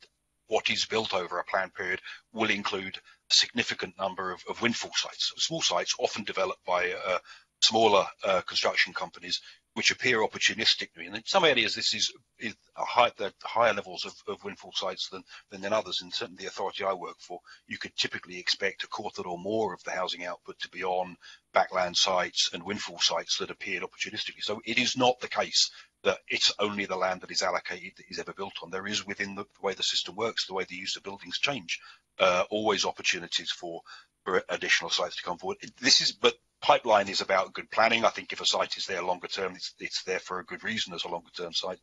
what is built over a planned period will include a significant number of, of windfall sites, small sites often developed by uh, smaller uh, construction companies which appear opportunistic. And in some areas, this is, is high, higher levels of, of, windfall sites than, than in others. In certainly the authority I work for, you could typically expect a quarter or more of the housing output to be on backland sites and windfall sites that appeared opportunistically. So it is not the case that it's only the land that is allocated that is ever built on. There is within the, the way the system works, the way the use of buildings change, uh, always opportunities for, for additional sites to come forward. This is, but pipeline is about good planning. I think if a site is there longer term, it's, it's there for a good reason as a longer term site.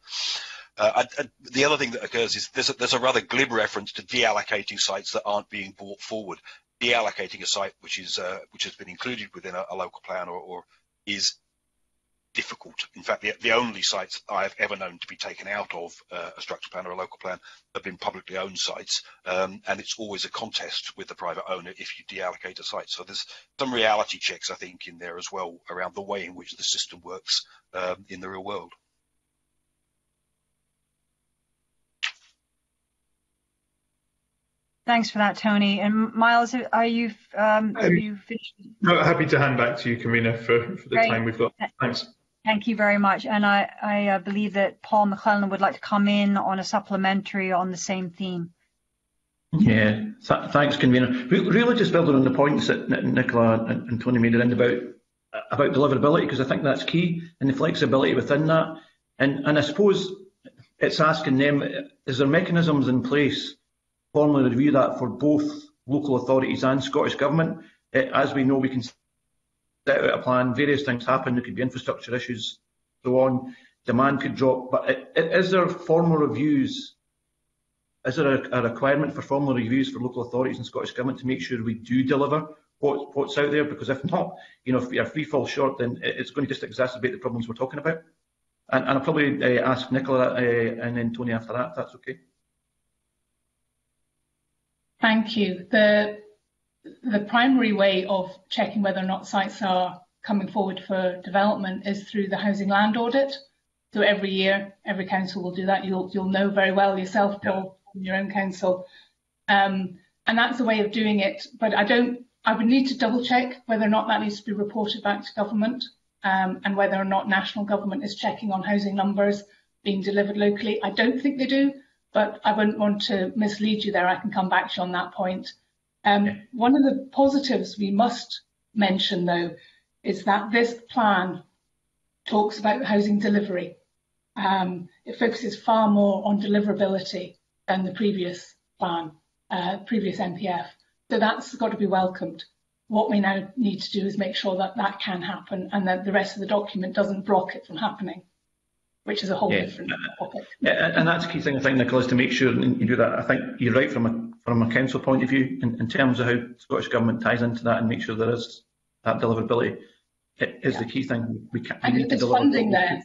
Uh, I, I, the other thing that occurs is there's a, there's a rather glib reference to deallocating sites that aren't being brought forward. Deallocating a site which is uh, which has been included within a, a local plan or, or is difficult. In fact, the, the only sites I've ever known to be taken out of uh, a structural plan or a local plan have been publicly owned sites, um, and it's always a contest with the private owner if you deallocate a site. So there's some reality checks, I think, in there as well around the way in which the system works um, in the real world. Thanks for that, Tony. And Miles, are you um, are you finished? No, happy to hand back to you, Kamina, for, for the Great. time we've got. Thanks. Thank you very much. And I, I uh, believe that Paul McLennan would like to come in on a supplementary on the same theme. Yeah, th thanks, convener. Really, just building on the points that Nicola and, and Tony made around about about deliverability, because I think that's key, and the flexibility within that. And and I suppose it's asking them: is there mechanisms in place formally review that for both local authorities and Scottish Government? As we know, we can set out a plan, various things happen, there could be infrastructure issues, so on, demand could drop, but is there formal reviews, is there a, a requirement for formal reviews for local authorities and Scottish Government to make sure we do deliver what, what's out there? Because if not, you know, if, we, if we fall short, then it's going to just exacerbate the problems we're talking about. And, and I'll probably uh, ask Nicola uh, and then Tony after that, if that's okay. Thank you. The, the primary way of checking whether or not sites are coming forward for development is through the housing land audit. So every year, every council will do that. You'll you'll know very well yourself, Bill, from your own council. Um, and that's a way of doing it. But I don't. I would need to double check whether or not that needs to be reported back to government, um, and whether or not national government is checking on housing numbers being delivered locally. I don't think they do, but I wouldn't want to mislead you there. I can come back to you on that point. Um, one of the positives we must mention, though, is that this plan talks about housing delivery. Um, it focuses far more on deliverability than the previous plan, uh, previous NPF. So that's got to be welcomed. What we now need to do is make sure that that can happen and that the rest of the document doesn't block it from happening, which is a whole yeah. different topic. Yeah, and that's a key thing, I think, Nicola, is to make sure you do that. I think you're right from a from a council point of view in, in terms of how Scottish Government ties into that and make sure there is that deliverability it is yeah. the key thing. We, can, we and need to deliver funding there.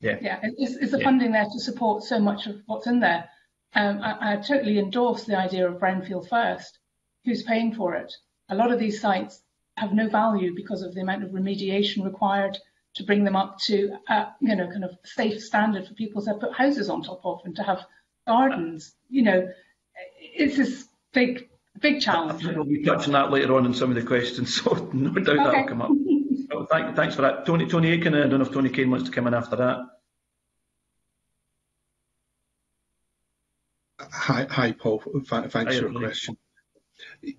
Yeah, yeah. Is, is the yeah. funding there to support so much of what's in there? Um, I, I totally endorse the idea of brownfield first. Who's paying for it? A lot of these sites have no value because of the amount of remediation required to bring them up to, uh, you know, kind of safe standard for people to put houses on top of and to have gardens. You know, it's this big, big challenge. We'll be touching that later on in some of the questions, so no doubt okay. that'll come up. So thank, thanks for that. Tony, Tony Aitken, I don't know if Tony Cain wants to come in after that. Hi, hi Paul. Thanks hi, for your question.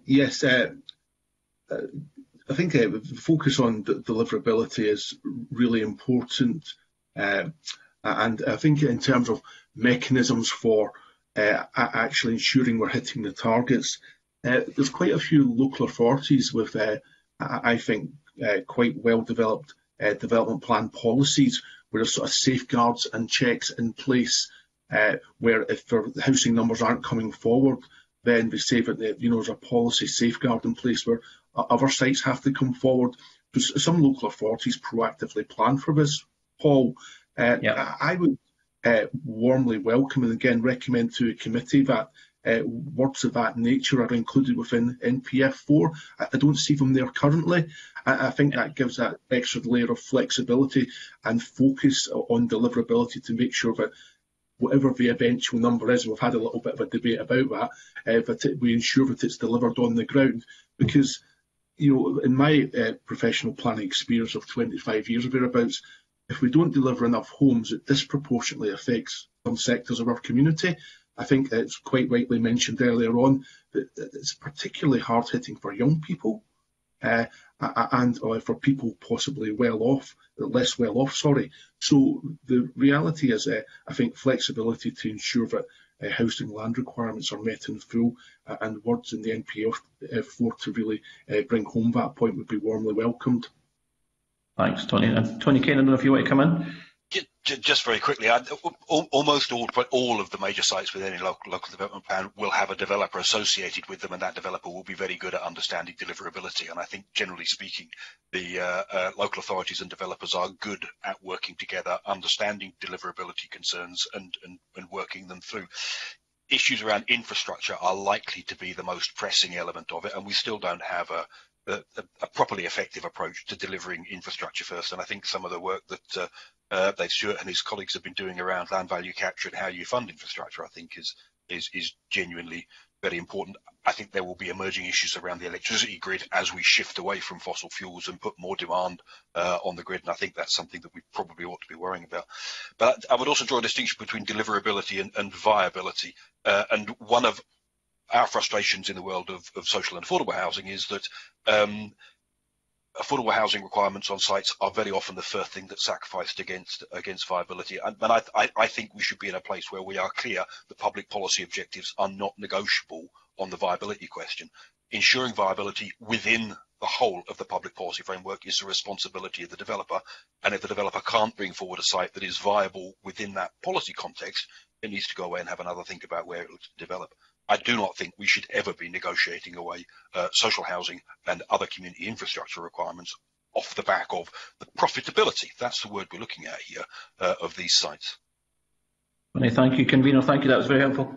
Yes, uh, uh, I think uh, the focus on deliverability is really important. Uh, and I think in terms of mechanisms for uh, actually ensuring we're hitting the targets, uh, there's quite a few local authorities with, I think, quite well developed development plan policies where there's sort of safeguards and checks in place where if the housing numbers aren't coming forward, then they say that you know there's a policy safeguard in place where other sites have to come forward. Some local authorities proactively plan for this. Paul, uh, yeah. I would uh, warmly welcome and again recommend to a committee that uh, words of that nature are included within NPF4. I, I don't see them there currently. I, I, think that gives that extra layer of flexibility and focus on deliverability to make sure that whatever the eventual number is, we've had a little bit of a debate about that, uh, but it, we ensure that it's delivered on the ground because, you know, in my uh, professional planning experience of 25 years or thereabouts, if we don't deliver enough homes, it disproportionately affects some sectors of our community. I think it's quite rightly mentioned earlier on that it's particularly hard hitting for young people uh, and uh, for people possibly well off, less well off, sorry. So the reality is, uh, I think, flexibility to ensure that uh, housing land requirements are met in full uh, and words in the NPF uh, for to really bring home that point would be warmly welcomed. Thanks, Tony. And Tony Cain, I don't know if you want to come in. Just very quickly, almost all, all of the major sites within any local, local development plan will have a developer associated with them, and that developer will be very good at understanding deliverability. And I think, generally speaking, the uh, uh, local authorities and developers are good at working together, understanding deliverability concerns, and, and, and working them through issues around infrastructure are likely to be the most pressing element of it, and we still don't have a, a, a, properly effective approach to delivering infrastructure first. And I think some of the work that uh, uh, Dave Stewart and his colleagues have been doing around land value capture and how you fund infrastructure, I think is is is genuinely very important. I think there will be emerging issues around the electricity grid as we shift away from fossil fuels and put more demand uh, on the grid. And I think that's something that we probably ought to be worrying about. But I would also draw a distinction between deliverability and, and viability. Uh, and one of our frustrations in the world of, of social and affordable housing is that um, affordable housing requirements on sites are very often the first thing that's sacrificed against against viability. And, and I, I, I, think we should be in a place where we are clear that public policy objectives are not negotiable on the viability question. Ensuring viability within the whole of the public policy framework is the responsibility of the developer. And if the developer can't bring forward a site that is viable within that policy context, it needs to go away and have another think about where it looks to develop. I do not think we should ever be negotiating away uh, social housing and other community infrastructure requirements off the back of the profitability, that's the word we're looking at here, uh, of these sites. Thank you, Convener. Thank you. That was very helpful.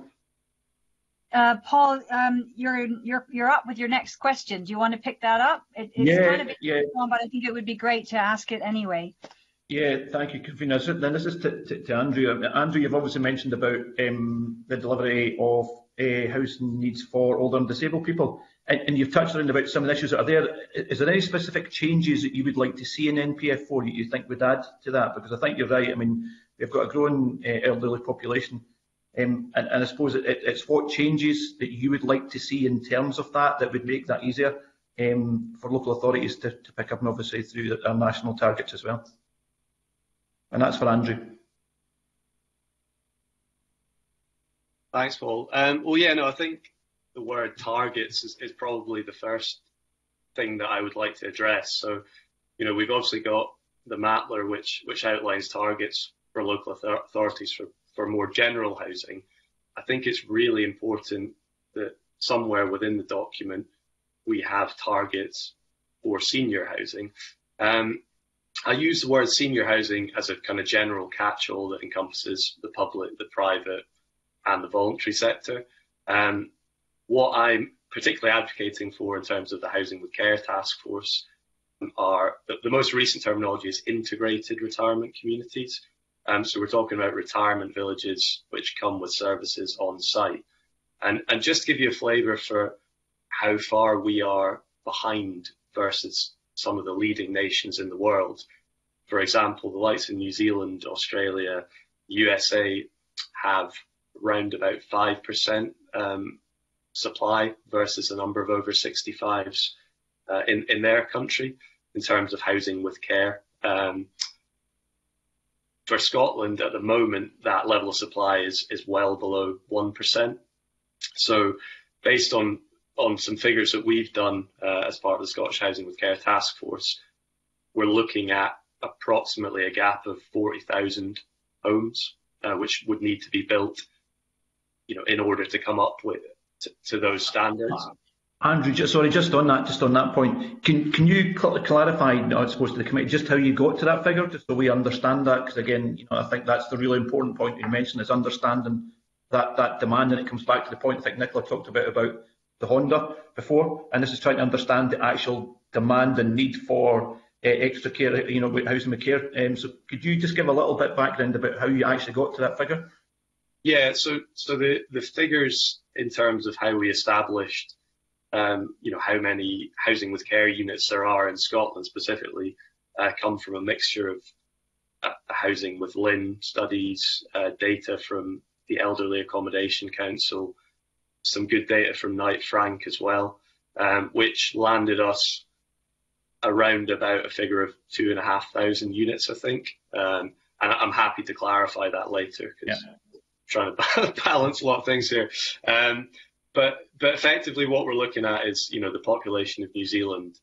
uh, Paul, um, you're you're you're up with your next question. Do you want to pick that up? It, it's yeah, kind of yeah. Long, but I think it would be great to ask it anyway. Yeah, thank you, Convener. So then this is to, to, to Andrew. Andrew, you've obviously mentioned about um, the delivery of uh, housing needs for older and disabled people, and, and, you've touched on about some of the issues that are there. Is there any specific changes that you would like to see in NPF4 that you think would add to that? Because I think you're right. I mean, we've got a growing uh, elderly population um, and, and, I suppose it, it's what changes that you would like to see in terms of that that would make that easier um, for local authorities to, to, pick up and obviously through our national targets as well. And that's for Andrew. Thanks, Paul. Um, well, yeah, no, I think the word targets is, is probably the first thing that I would like to address. So, you know, we've obviously got the MATHLR, which which outlines targets for local authorities for for more general housing, I think it's really important that somewhere within the document we have targets for senior housing. Um, I use the word senior housing as a kind of general catch-all that encompasses the public, the private, and the voluntary sector. Um, what I'm particularly advocating for in terms of the Housing with Care Task Force are the, the most recent terminology is integrated retirement communities. Um, so we're talking about retirement villages which come with services on site. And, and just to give you a flavour for how far we are behind versus some of the leading nations in the world. For example, the likes of New Zealand, Australia, USA have around about 5% um, supply versus a number of over 65s uh, in, in their country in terms of housing with care. Um, for Scotland at the moment, that level of supply is, is well below 1%. So based on, on some figures that we've done uh, as part of the Scottish Housing with Care Task Force, we're looking at approximately a gap of 40,000 homes, uh, which would need to be built, you know, in order to come up with to, to those standards. Andrew, just, sorry, just on that, just on that point, can can you cl clarify, I suppose, to the committee, just how you got to that figure, just so we understand that? Because again, you know, I think that's the really important point you mentioned is understanding that that demand, and it comes back to the point I think Nicola talked about about the Honda before, and this is trying to understand the actual demand and need for uh, extra care, you know, housing care. Um, so could you just give a little bit background about how you actually got to that figure? Yeah, so so the the figures in terms of how we established um, you know, how many housing with care units there are in Scotland specifically uh, come from a mixture of uh, housing with LIN studies, uh, data from the Elderly Accommodation Council, some good data from Knight Frank as well, um, which landed us around about a figure of two and a half thousand units, I think. Um, and I'm happy to clarify that later because yeah. Trying to balance a lot of things here. Um, but but effectively, what we're looking at is you know the population of New Zealand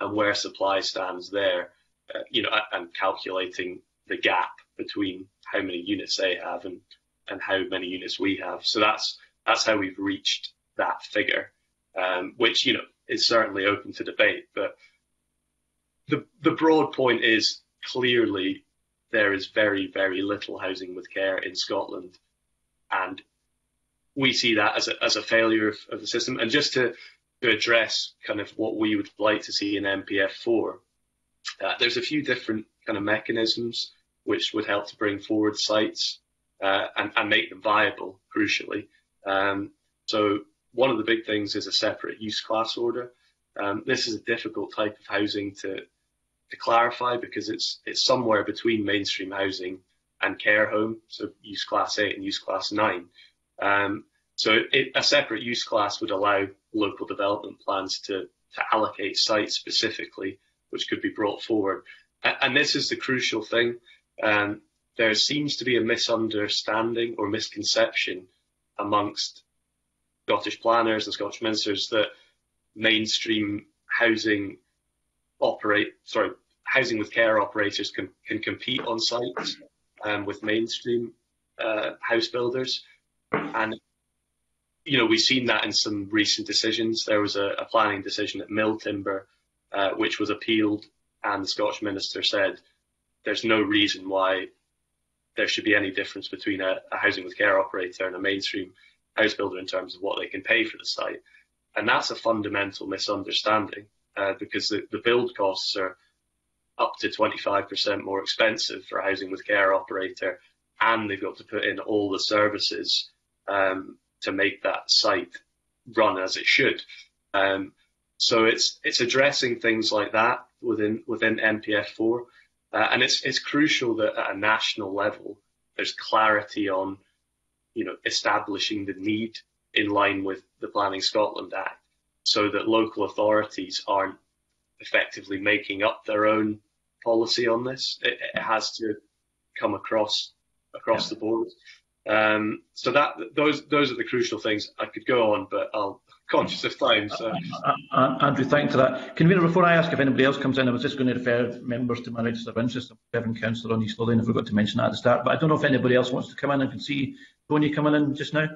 and where supply stands there, uh, you know, and calculating the gap between how many units they have and and how many units we have. So that's that's how we've reached that figure, um, which you know is certainly open to debate. But the the broad point is clearly there is very very little housing with care in Scotland, and we see that as a, as a failure of, of the system. And just to, to address kind of what we would like to see in NPF 4, uh, there's a few different kind of mechanisms which would help to bring forward sites uh, and, and, make them viable, crucially. Um, so one of the big things is a separate use class order. Um, this is a difficult type of housing to to clarify because it's it's somewhere between mainstream housing and care home, so use class eight and use class nine. Um, so it, a separate use class would allow local development plans to, to allocate sites specifically, which could be brought forward. And, this is the crucial thing. Um, there seems to be a misunderstanding or misconception amongst Scottish planners and Scottish ministers that mainstream housing operate, sorry, housing with care operators can, can compete on sites um, with mainstream uh, house builders. And, you know, we've seen that in some recent decisions. There was a, a planning decision at Milltimber, uh, which was appealed, and the Scottish Minister said there's no reason why there should be any difference between a, a housing with care operator and a mainstream house builder in terms of what they can pay for the site. And that's a fundamental misunderstanding uh, because the, the build costs are up to 25% more expensive for a housing with care operator, and they've got to put in all the services um, to make that site run as it should. Um, so it's it's addressing things like that within within NPF4, uh, and it's it's crucial that at a national level there's clarity on, you know, establishing the need in line with the Planning Scotland Act, so that local authorities aren't effectively making up their own policy on this. It, it has to come across across yeah. the board. Um, so that those those are the crucial things. I could go on, but I'll conscious of time. So. Uh, uh, uh, Andrew, thanks for that. Convener, before I ask if anybody else comes in, I was just going to refer members to my register of interest. I'm Devon Councillor on East Lothian. I forgot to mention that at the start, but I don't know if anybody else wants to come in. I can see Tony coming in just now.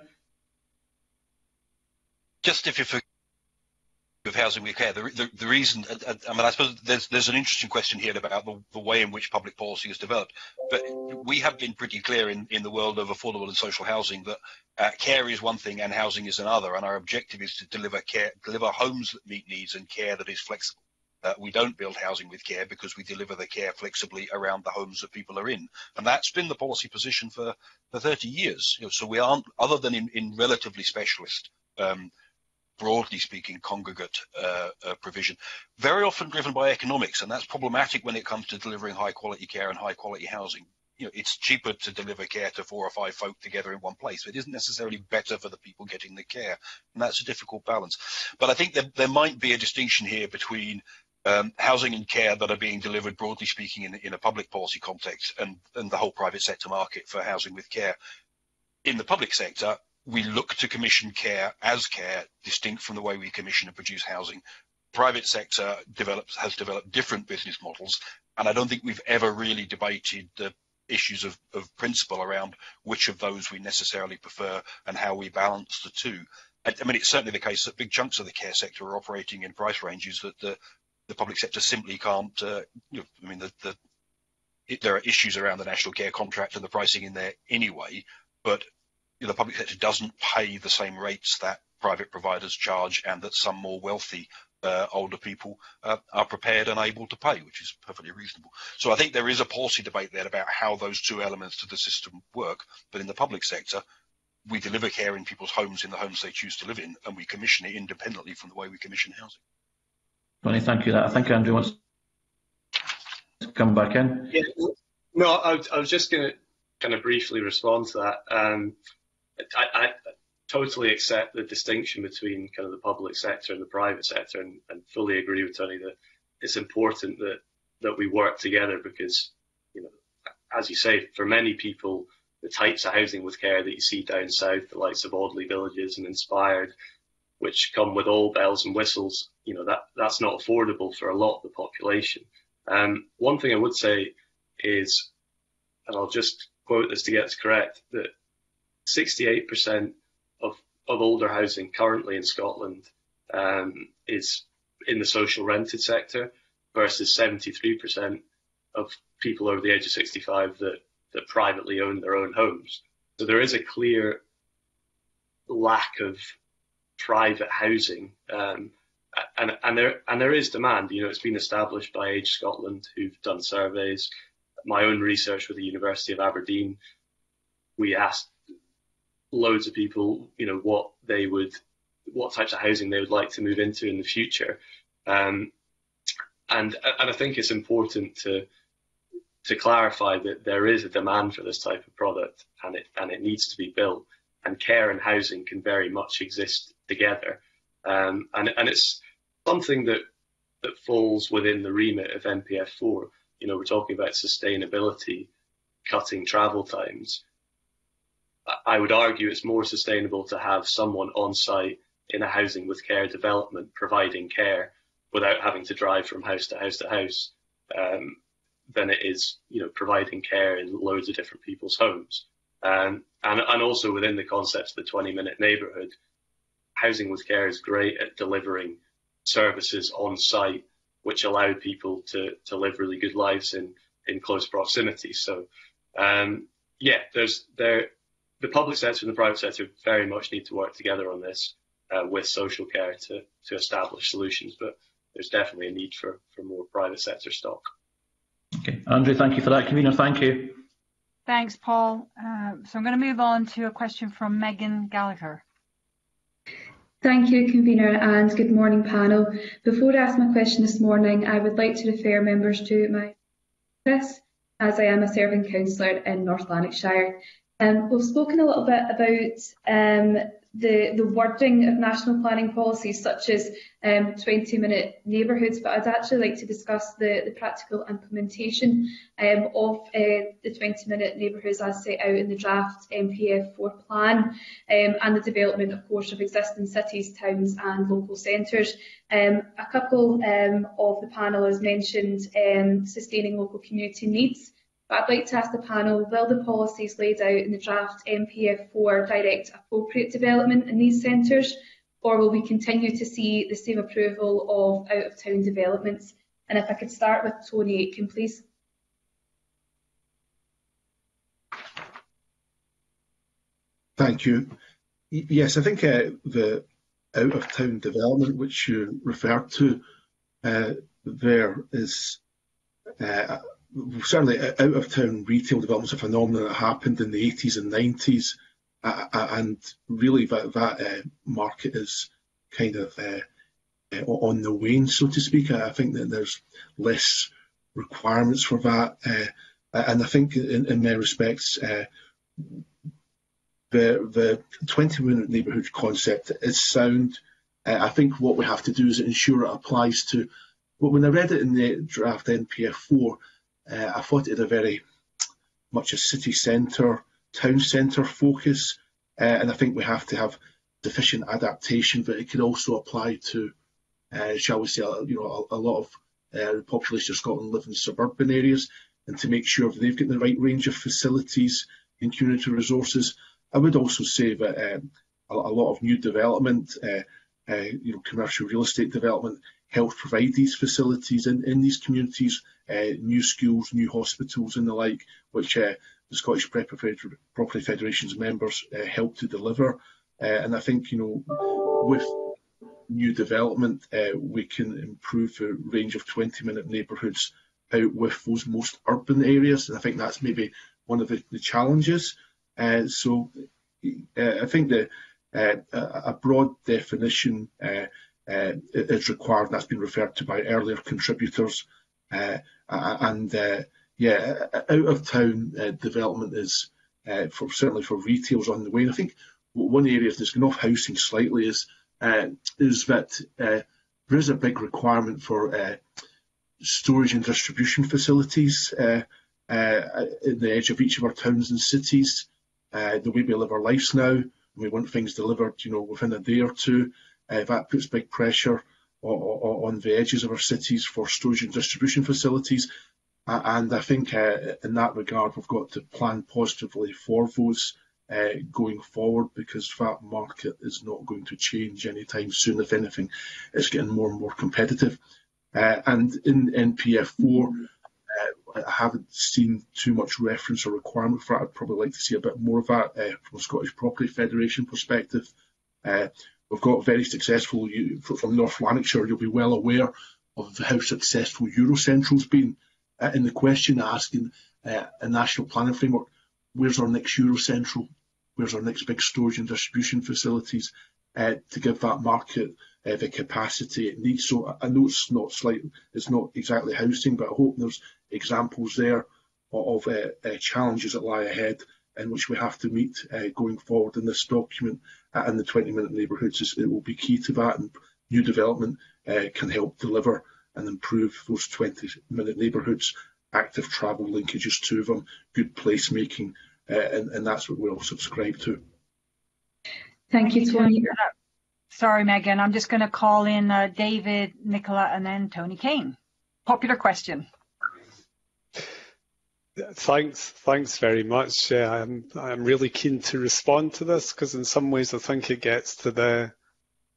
Just if you of housing with care. The, the, the, reason, I mean, I suppose there's, there's an interesting question here about the, the, way in which public policy has developed. But we have been pretty clear in, in the world of affordable and social housing that uh, care is one thing and housing is another. And our objective is to deliver care, deliver homes that meet needs and care that is flexible. Uh, we don't build housing with care because we deliver the care flexibly around the homes that people are in. And that's been the policy position for, for 30 years. You know, so we aren't, other than in, in relatively specialist um, broadly speaking, congregate uh, uh, provision, very often driven by economics, and that's problematic when it comes to delivering high quality care and high quality housing. You know, it's cheaper to deliver care to four or five folk together in one place. It isn't necessarily better for the people getting the care, and that's a difficult balance. But I think that there might be a distinction here between um, housing and care that are being delivered, broadly speaking, in, in a public policy context, and, and the whole private sector market for housing with care. In the public sector, we look to commission care as care, distinct from the way we commission and produce housing. Private sector develops, has developed different business models, and I don't think we've ever really debated the issues of, of principle around which of those we necessarily prefer and how we balance the two. I, I mean, it's certainly the case that big chunks of the care sector are operating in price ranges that the, the public sector simply can't. Uh, you know, I mean, the, the it, there are issues around the national care contract and the pricing in there anyway, but the public sector doesn't pay the same rates that private providers charge and that some more wealthy uh, older people uh, are prepared and able to pay, which is perfectly reasonable. So I think there is a policy debate there about how those two elements to the system work. But in the public sector, we deliver care in people's homes in the homes they choose to live in, and we commission it independently from the way we commission housing. Tony, thank you. I think Andrew wants to come back in. Yeah, no, I, I was just going to kind of briefly respond to that. Um, I, I, totally accept the distinction between kind of the public sector and the private sector, and, and fully agree with Tony that it's important that that we work together because, you know, as you say, for many people, the types of housing with care that you see down south, the likes of Audley Villages and Inspired, which come with all bells and whistles, you know, that that's not affordable for a lot of the population. Um, one thing I would say is, and I'll just quote this to get this correct, that 68% of, of older housing currently in Scotland um, is in the social rented sector versus 73% of people over the age of 65 that, that privately own their own homes. So there is a clear lack of private housing. Um, and, and there and there is demand. You know, it's been established by Age Scotland, who've done surveys. My own research with the University of Aberdeen, we asked loads of people, you know, what they would, what types of housing they would like to move into in the future. Um, and, and I think it's important to, to clarify that there is a demand for this type of product and it, and it needs to be built and care and housing can very much exist together. Um, and, and it's something that, that falls within the remit of NPF4. You know, we're talking about sustainability, cutting travel times. I would argue it's more sustainable to have someone on site in a housing with care development providing care without having to drive from house to house to house um, than it is, you know, providing care in loads of different people's homes. Um, and, and also within the concept of the 20 minute neighbourhood, housing with care is great at delivering services on site, which allow people to, to live really good lives in, in close proximity. So, um, yeah, there's, there, the public sector and the private sector very much need to work together on this uh, with social care to, to establish solutions, but there's definitely a need for, for more private sector stock. Okay, Andrew, thank you for that. Convener, thank you. Thanks, Paul. Uh, so I'm going to move on to a question from Meghan Gallacher. Thank you, Convener, and good morning, panel. Before I ask my question this morning, I would like to refer members to my address, as I am a serving councillor in North Lanarkshire. Um, we've spoken a little bit about um, the, the wording of national planning policies, such as um, 20 minute neighbourhoods, but I'd actually like to discuss the, the practical implementation um, of uh, the 20 minute neighbourhoods as set out in the draft NPF4 plan um, and the development, of course, of existing cities, towns and local centres. Um, a couple um, of the panel has mentioned um, sustaining local community needs. But I'd like to ask the panel, will the policies laid out in the draft NPF4 direct appropriate development in these centres, or will we continue to see the same approval of out-of-town developments? And if I could start with Tony Aitken, please. Thank you. Yes, I think uh, the out-of-town development which you referred to uh, there is uh, certainly out of town retail development is a phenomenon that happened in the 80s and 90s, uh, uh, and really that, that uh, market is kind of uh, uh, on the wane, so to speak. I think that there's less requirements for that, uh, and I think in, in many respects, the the 20 minute neighbourhood concept is sound. I think what we have to do is ensure it applies to. But when I read it in the draft NPF 4, uh, I thought it had a very much a city centre, town centre focus, uh, and I think we have to have sufficient adaptation, but it can also apply to, uh, shall we say, you know, a, a lot of uh, the population of Scotland live in suburban areas, and to make sure they've got the right range of facilities and community resources. I would also say that um, a, a, lot of new development, uh, uh, you know, commercial real estate development helps provide these facilities in, in these communities, uh, new schools, new hospitals and the like, which uh, the Scottish Property Federation's members uh, help to deliver. Uh, and I think, you know, with new development, uh, we can improve the range of 20-minute neighbourhoods out with those most urban areas. And I think that's maybe one of the, the challenges. Uh, so I think that a broad definition uh, is required. That's been referred to by earlier contributors. Uh, and uh, yeah, out of town development is for certainly for retailers on the way. And I think one area that's gone off housing slightly is is that there is a big requirement for storage and distribution facilities uh, uh, in the edge of each of our towns and cities. Uh, the way we live our lives now, we want things delivered, you know, within a day or two. Uh, that puts big pressure on, on the edges of our cities for storage and distribution facilities. Uh, and I think uh, in that regard, we've got to plan positively for those uh, going forward because that market is not going to change anytime soon. If anything, it's getting more and more competitive. Uh, and in NPF4, uh, I haven't seen too much reference or requirement for that. I'd probably like to see a bit more of that uh, from a Scottish Property Federation perspective. We've got very successful, from North Lanarkshire, you'll be well aware of how successful Eurocentral's been. Uh, in the question asking uh, a national planning framework, where's our next Eurocentral? Where's our next big storage and distribution facilities uh, to give that market uh, the capacity it needs? So I know it's not slight, it's not exactly housing, but I hope there's examples there of, uh, uh, challenges that lie ahead in which we have to meet uh, going forward in this document uh, and the 20 minute neighbourhoods it will be key to that and new development uh, can help deliver and improve those 20 minute neighbourhoods active travel linkages to them good placemaking uh, and, and that's what we all subscribe to. Thank you Tony. Sorry Meghan I'm just going to call in uh, David Nicola and then Tony Cain. Popular question Thanks, thanks very much. I'm I'm really keen to respond to this because in some ways I think it gets to the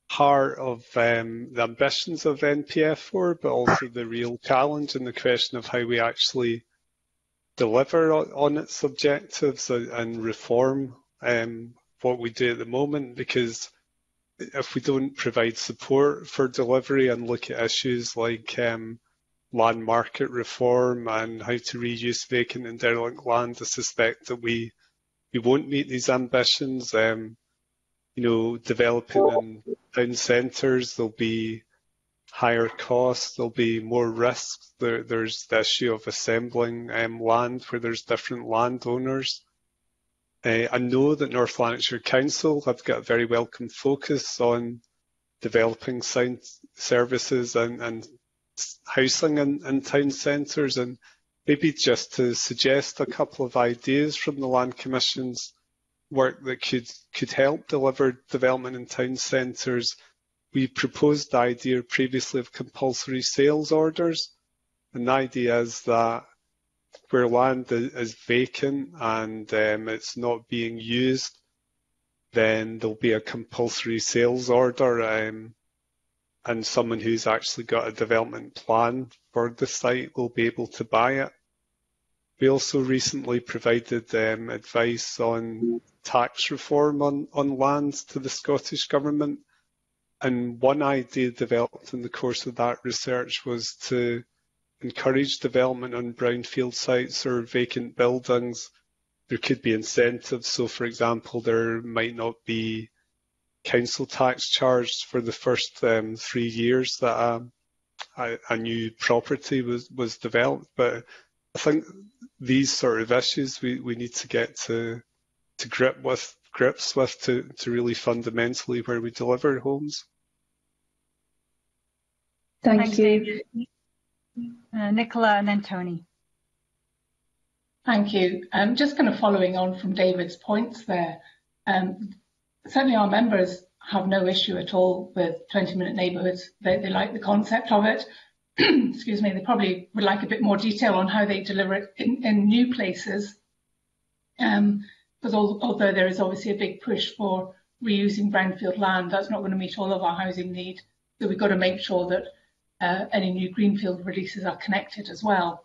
heart of um, the ambitions of NPF4, but also the real challenge and the question of how we actually deliver on, on its objectives and reform um, what we do at the moment because if we don't provide support for delivery and look at issues like um, land market reform and how to reuse vacant and derelict land, I suspect that we we won't meet these ambitions. Um, you know, developing in town centres, there'll be higher costs, there'll be more risks. There, there's the issue of assembling um, land where there's different landowners. Uh, I know that North Lanarkshire Council have got a very welcome focus on developing science services and, and housing in, in town centres and maybe just to suggest a couple of ideas from the Land Commission's work that could, could help deliver development in town centres. We proposed the idea previously of compulsory sales orders and the idea is that where land is vacant and um, it's not being used, then there'll be a compulsory sales order um, and someone who's actually got a development plan for the site will be able to buy it. We also recently provided um, advice on tax reform on, on lands to the Scottish Government. And one idea developed in the course of that research was to encourage development on brownfield sites or vacant buildings, there could be incentives. So, for example, there might not be council tax charged for the first um, three years that um, a, a, new property was, was developed. But I think these sort of issues we, we need to get to to grip with grips with to, to really fundamentally where we deliver homes. Thank Thanks, you. David. Uh, Nicola and then Tony. Thank you. Um, just kind of following on from David's points there. Um, certainly our members have no issue at all with 20 minute neighbourhoods. They, they, like the concept of it. Excuse me, they probably would like a bit more detail on how they deliver it in, in new places. Um, because although there is obviously a big push for reusing brownfield land, that's not going to meet all of our housing need. So we've got to make sure that uh, any new greenfield releases are connected as well.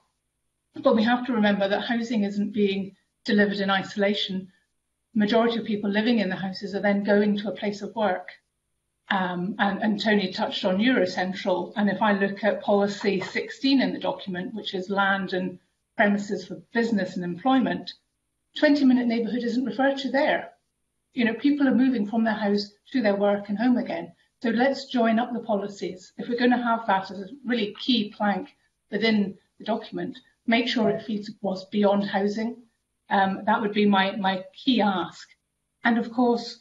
But we have to remember that housing isn't being delivered in isolation. Majority of people living in the houses are then going to a place of work. Um, and, and, Tony touched on Eurocentral. And if I look at policy 16 in the document, which is land and premises for business and employment, 20 minute neighbourhood isn't referred to there. You know, people are moving from their house to their work and home again. So let's join up the policies. If we're going to have that as a really key plank within the document, make sure it feeds across beyond housing. Um, that would be my, my key ask. And of course,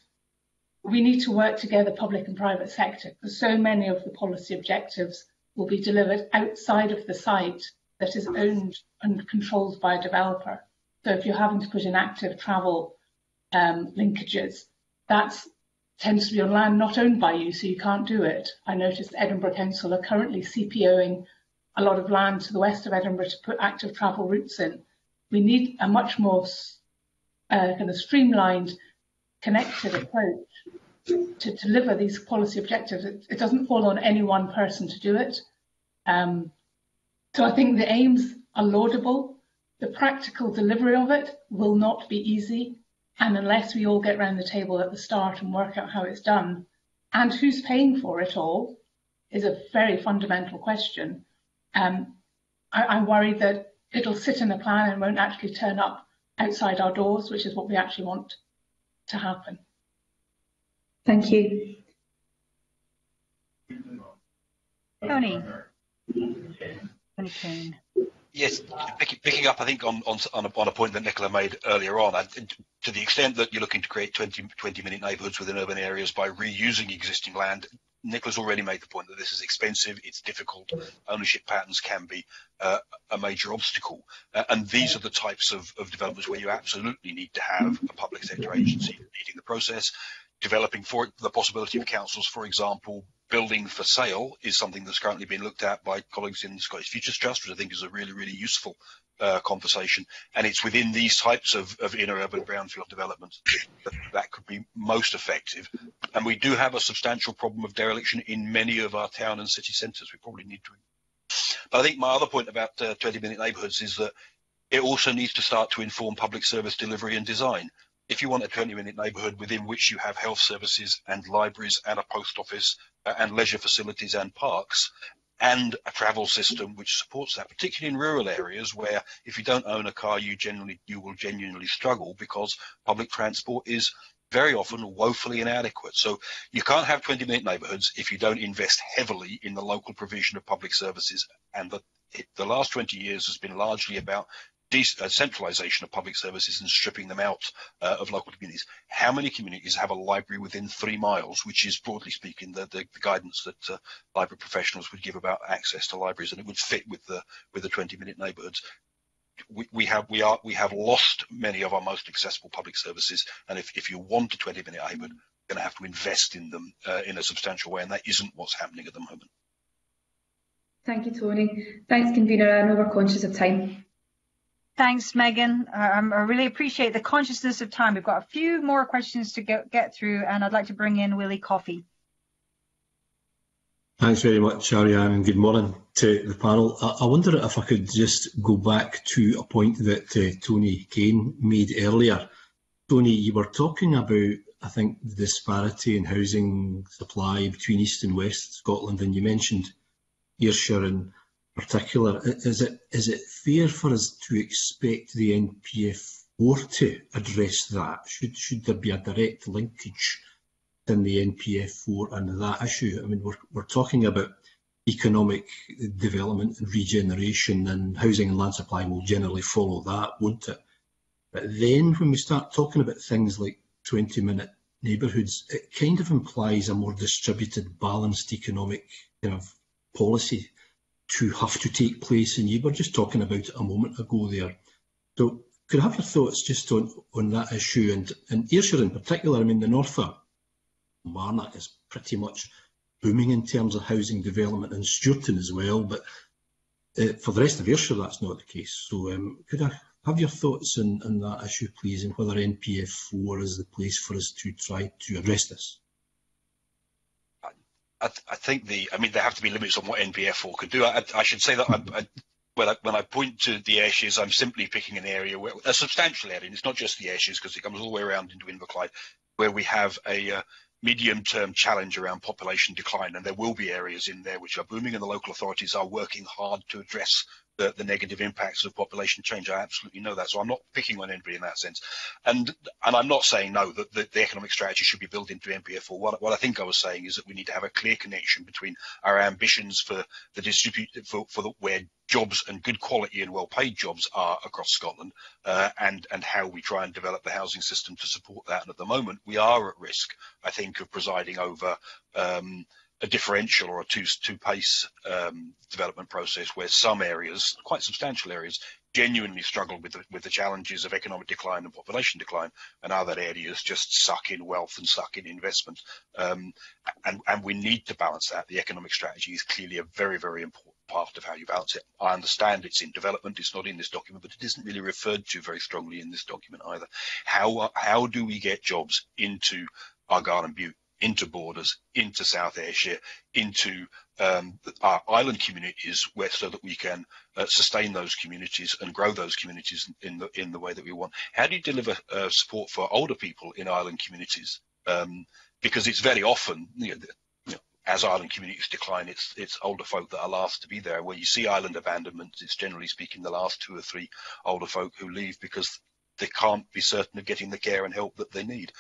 we need to work together, public and private sector, because so many of the policy objectives will be delivered outside of the site that is owned and controlled by a developer. So if you're having to put in active travel um, linkages, that tends to be on land not owned by you, so you can't do it. I noticed Edinburgh Council are currently CPOing a lot of land to the west of Edinburgh to put active travel routes in. We need a much more uh, kind of streamlined, connected approach to deliver these policy objectives. It, it, doesn't fall on any one person to do it. Um, so I think the aims are laudable. The practical delivery of it will not be easy. And unless we all get around the table at the start and work out how it's done and who's paying for it all is a very fundamental question. Um, I, am worried that it'll sit in the plan and won't actually turn up outside our doors, which is what we actually want to happen. Thank you. Tony. Tony Cain. Yes, picking up, I think, on, on, on, a, on a point that Nicola made earlier on, to the extent that you're looking to create 20, 20 minute neighbourhoods within urban areas by reusing existing land, Nicola's already made the point that this is expensive, it's difficult, ownership patterns can be uh, a major obstacle. Uh, and these are the types of, of developments where you absolutely need to have a public sector agency leading the process, developing for the possibility of councils, for example, building for sale is something that's currently being looked at by colleagues in the Scottish Futures Trust, which I think is a really, really useful uh, conversation. And it's within these types of, of inner urban brownfield developments that that could be most effective. And we do have a substantial problem of dereliction in many of our town and city centres. We probably need to. But I think my other point about uh, 20 minute neighbourhoods is that it also needs to start to inform public service delivery and design. If you want a 20 minute neighbourhood within which you have health services and libraries and a post office uh, and leisure facilities and parks and a travel system which supports that, particularly in rural areas where if you don't own a car, you generally you will genuinely struggle because public transport is very often woefully inadequate. So you can't have 20 minute neighbourhoods if you don't invest heavily in the local provision of public services. And the, the last 20 years has been largely about uh, of public services and stripping them out uh, of local communities. How many communities have a library within three miles, which is broadly speaking the, the, the guidance that uh, library professionals would give about access to libraries, and it would fit with the with the 20-minute neighbourhoods. We, we, have we are we have lost many of our most accessible public services, and if, if you want a 20-minute neighbourhood, you're going to have to invest in them uh, in a substantial way, and that isn't what's happening at the moment. Thank you, Tony. Thanks, convener. I know we're conscious of time. Thanks, Meghan. Um, I really appreciate the consciousness of time. We've got a few more questions to get, get through, and I'd like to bring in Willie Coffey. Thanks very much, Ariane, and good morning to the panel. I, I wonder if I could just go back to a point that uh, Tony Cain made earlier. Tony, you were talking about, I think, the disparity in housing supply between East and West Scotland, and you mentioned Ayrshire and particular, is it is it fair for us to expect the NPF 4 to address that? Should should there be a direct linkage in the NPF 4 and that issue? I mean, we're we're talking about economic development and regeneration, and housing and land supply will generally follow that, won't it? But then when we start talking about things like 20 minute neighbourhoods, it kind of implies a more distributed, balanced economic kind of policy to have to take place, and you were just talking about it a moment ago there. So could I have your thoughts just on, on that issue and, and Ayrshire in particular? I mean, the north of Kilmarnock is pretty much booming in terms of housing development and Stewarton as well, but uh, for the rest of Ayrshire, that's not the case. So um, could I have your thoughts on, on that issue, please, and whether NPF4 is the place for us to try to address this? I, I, think the, I mean, there have to be limits on what NPF4 could do. I, I should say that I, when, when I point to the Ayrshires, I'm simply picking an area where a substantial area, and it's not just the Ayrshires because it comes all the way around into Inverclyde, where we have a uh, medium-term challenge around population decline, and there will be areas in there which are booming, and the local authorities are working hard to address the, the, negative impacts of population change. I absolutely know that. So I'm not picking on anybody in that sense. And and I'm not saying no that the, the economic strategy should be built into NPF4. What, what I think I was saying is that we need to have a clear connection between our ambitions for the distribute for, for the, where jobs and good quality and well-paid jobs are across Scotland, uh, and and how we try and develop the housing system to support that. And at the moment, we are at risk, I think, of presiding over. Um, a differential or a two two pace um, development process where some areas, quite substantial areas, genuinely struggle with the, with the challenges of economic decline and population decline, and other areas just suck in wealth and suck in investment. Um, and, and we need to balance that. The economic strategy is clearly a very, very important part of how you balance it. I understand it's in development, it's not in this document, but it isn't really referred to very strongly in this document either. How, how do we get jobs into Argyll and Bute into borders, into South Ayrshire, into um, our island communities, where so that we can uh, sustain those communities and grow those communities in the in the way that we want. How do you deliver uh, support for older people in island communities? Um, because it's very often, you know, you know, as island communities decline, it's it's older folk that are last to be there. Where you see island abandonment, it's generally speaking the last two or three older folk who leave because they can't be certain of getting the care and help that they need.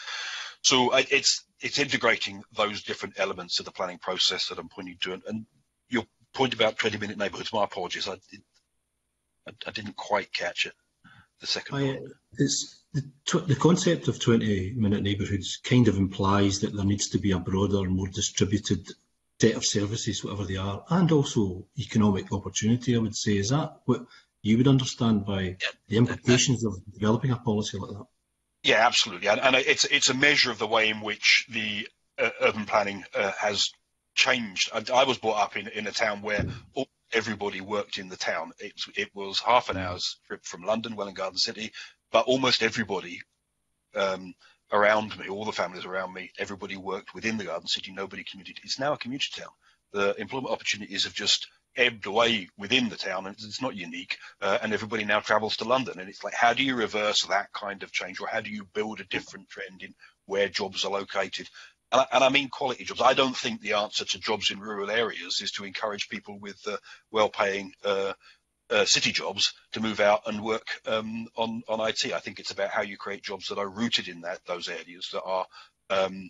So it's it's integrating those different elements of the planning process that I'm pointing to. And, and your point about 20 minute neighbourhoods, my apologies, I, I, I, didn't quite catch it. The second I, it's the, the concept of 20 minute neighbourhoods kind of implies that there needs to be a broader, more distributed set of services, whatever they are, and also economic opportunity, I would say. Is that what you would understand by yeah, the implications that, that, of developing a policy like that? Yeah, absolutely, and, and, it's it's a measure of the way in which the uh, urban planning uh, has changed. I, I, was brought up in in a town where all, everybody worked in the town. It, it was half an hour's trip from London, Welwyn Garden City, but almost everybody um, around me, all the families around me, everybody worked within the Garden City. Nobody commuted. It's now a commuter town. The employment opportunities have just ebbed away within the town, and it's not unique. Uh, and everybody now travels to London, and it's like, how do you reverse that kind of change, or how do you build a different trend in where jobs are located? And I, and I mean quality jobs. I don't think the answer to jobs in rural areas is to encourage people with uh, well-paying uh, uh, city jobs to move out and work um, on on IT. I think it's about how you create jobs that are rooted in that those areas that are um,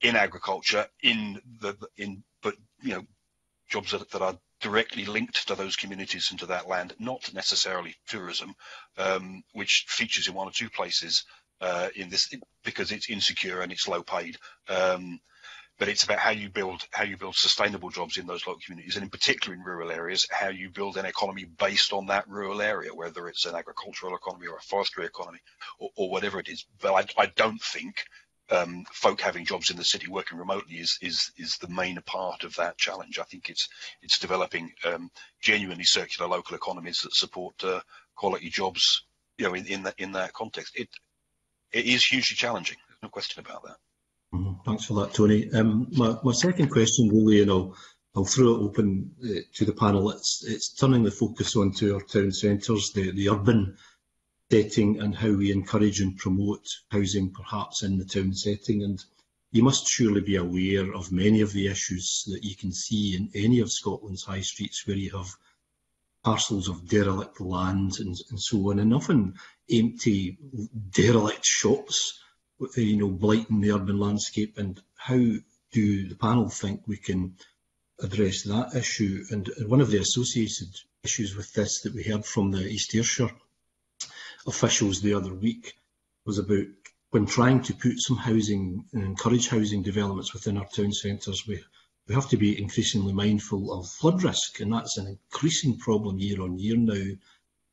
in agriculture, in the in but you know jobs that, that are directly linked to those communities and to that land, not necessarily tourism, um, which features in one or two places uh, in this because it's insecure and it's low paid. Um, but it's about how you build how you build sustainable jobs in those local communities, and in particular in rural areas, how you build an economy based on that rural area, whether it's an agricultural economy or a forestry economy or, or whatever it is. But I, I don't think um, folk having jobs in the city working remotely is is is the main part of that challenge. I think it's it's developing um, genuinely circular local economies that support uh, quality jobs. You know, in, in that in that context, it it is hugely challenging. There's no question about that. Mm -hmm. Thanks for that, Tony. Um, my, my second question, really, and I'll, I'll throw it open uh, to the panel. It's, it's turning the focus onto our town centres, the, the urban setting, and how we encourage and promote housing, perhaps in the town setting. And you must surely be aware of many of the issues that you can see in any of Scotland's high streets, where you have parcels of derelict land and, and so on, and often empty, derelict shops you know, blighting the urban landscape and how do the panel think we can address that issue? And one of the associated issues with this that we heard from the East Ayrshire officials the other week was about when trying to put some housing and encourage housing developments within our town centres, we, we have to be increasingly mindful of flood risk, and that's an increasing problem year on year now.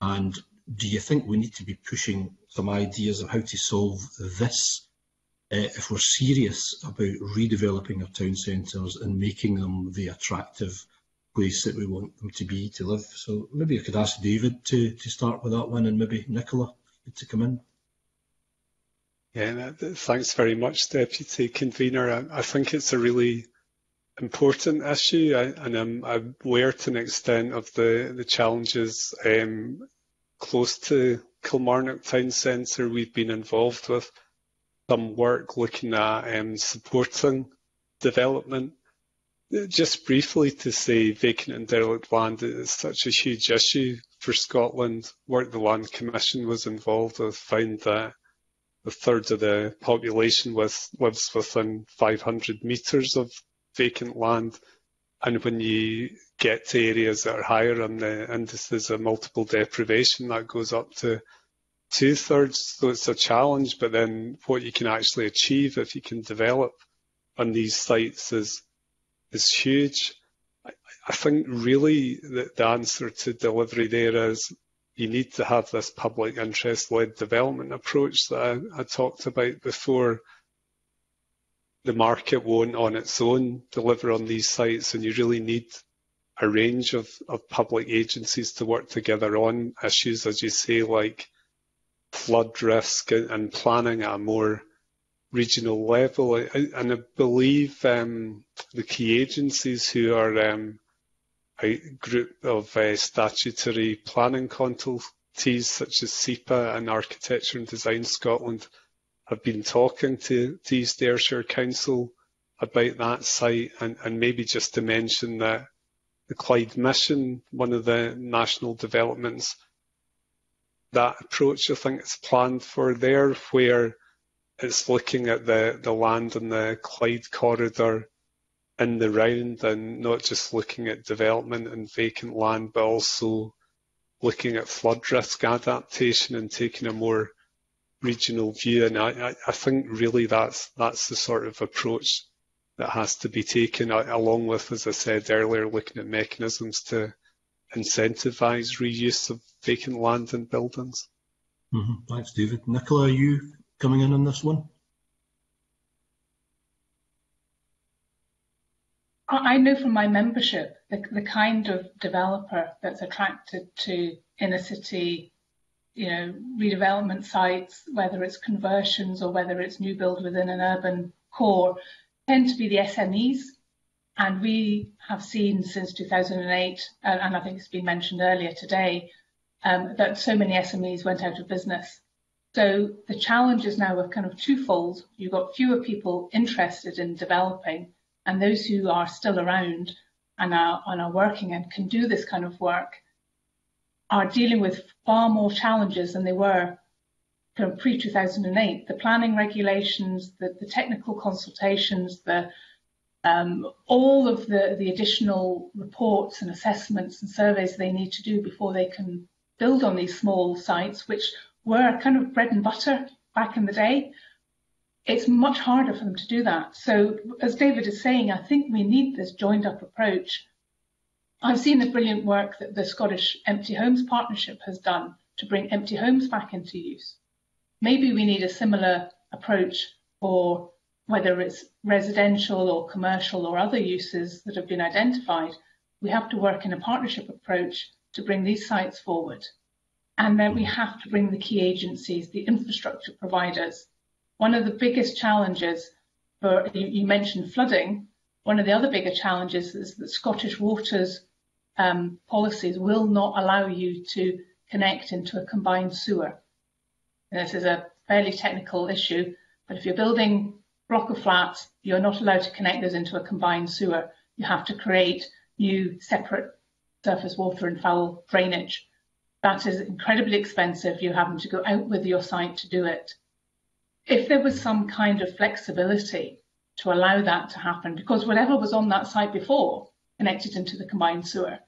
And do you think we need to be pushing some ideas of how to solve this uh, if we're serious about redeveloping our town centres and making them the attractive place that we want them to be to live. So maybe I could ask David to, to start with that one and maybe Nicola to come in. Yeah, thanks very much, Deputy Convener. I, I think it's a really important issue I, and I'm aware to an extent of the, the challenges um, close to Kilmarnock Town Centre we've been involved with some work looking at um, supporting development. Just briefly to say vacant and derelict land is such a huge issue for Scotland. Work the Land Commission was involved with found that a third of the population lives within 500 metres of vacant land. And when you get to areas that are higher on the indices of multiple deprivation, that goes up to two thirds. So it's a challenge, but then what you can actually achieve if you can develop on these sites is is huge. I, think really the, the answer to delivery there is you need to have this public interest led development approach that I, I talked about before. The market won't on its own deliver on these sites, and you really need a range of, of public agencies to work together on issues, as you say, like flood risk and planning at a more regional level. And I believe um, the key agencies who are um, a group of uh, statutory planning consultees such as SEPA and Architecture and Design Scotland have been talking to, to East Ayrshire Council about that site and, and maybe just to mention that the Clyde Mission, one of the national developments, that approach I think is planned for there, where it's looking at the, the land in the Clyde corridor in the round and not just looking at development and vacant land, but also looking at flood risk adaptation and taking a more regional view. And I, I think really that's that's the sort of approach that has to be taken, along with, as I said earlier, looking at mechanisms to incentivise reuse of vacant land and buildings. Mm -hmm. Thanks, David. Nicola, are you coming in on this one? I know from my membership the, the kind of developer that's attracted to inner city, you know, redevelopment sites, whether it's conversions or whether it's new build within an urban core, tend to be the SMEs and we have seen since 2008, and, I think it's been mentioned earlier today, um, that so many SMEs went out of business. So the challenge is now kind of twofold. You've got fewer people interested in developing, and those who are still around and are, and are working and can do this kind of work are dealing with far more challenges than they were from pre-2008. The planning regulations, the, the technical consultations, the um, all of the, the additional reports and assessments and surveys they need to do before they can build on these small sites, which were kind of bread and butter back in the day. It's much harder for them to do that. So, as David is saying, I think we need this joined up approach. I've seen the brilliant work that the Scottish Empty Homes Partnership has done to bring empty homes back into use. Maybe we need a similar approach for whether it's residential or commercial or other uses that have been identified, we have to work in a partnership approach to bring these sites forward. And then we have to bring the key agencies, the infrastructure providers. One of the biggest challenges for, you, you mentioned flooding, one of the other bigger challenges is that Scottish Water's um, policies will not allow you to connect into a combined sewer. And this is a fairly technical issue, but if you're building block of flats, you're not allowed to connect those into a combined sewer. You have to create new separate surface water and foul drainage. That is incredibly expensive. You're having to go out with your site to do it. If there was some kind of flexibility to allow that to happen, because whatever was on that site before connected into the combined sewer,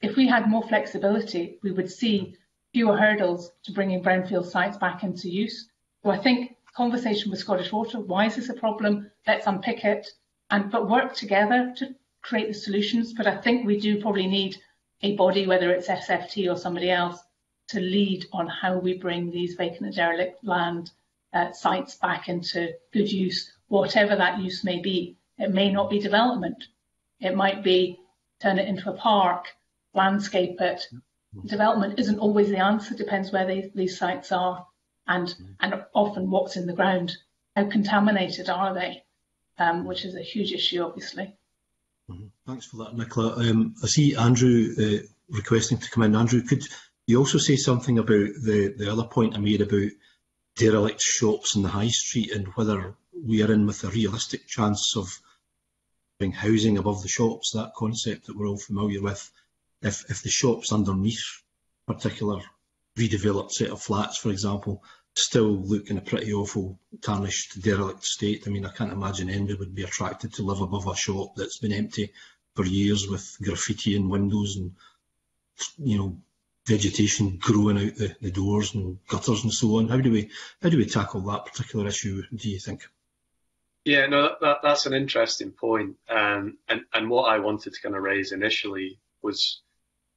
if we had more flexibility, we would see fewer hurdles to bringing brownfield sites back into use. So I think conversation with Scottish Water. Why is this a problem? Let's unpick it and but work together to create the solutions. But I think we do probably need a body, whether it's SFT or somebody else, to lead on how we bring these vacant and derelict land uh, sites back into good use, whatever that use may be. It may not be development. It might be turn it into a park, landscape it. Development isn't always the answer, depends where they, these sites are and mm. and often what's in the ground. How contaminated are they? Um, which is a huge issue, obviously. Mm-hmm. Thanks for that, Nicola. Um, I see Andrew uh, requesting to come in. Andrew, could you also say something about the, the other point I made about derelict shops in the high street and whether we are in with a realistic chance of having housing above the shops, that concept that we're all familiar with, if, if the shops underneath particular redeveloped set of flats, for example, still look in a pretty awful, tarnished, derelict state. I mean, I can't imagine anybody would be attracted to live above a shop that's been empty for years with graffiti in windows and, you know, vegetation growing out the, the doors and gutters and so on. How do we how do we tackle that particular issue? Do you think? Yeah, no, that, that, that's an interesting point. Um, and and what I wanted to kind of raise initially was,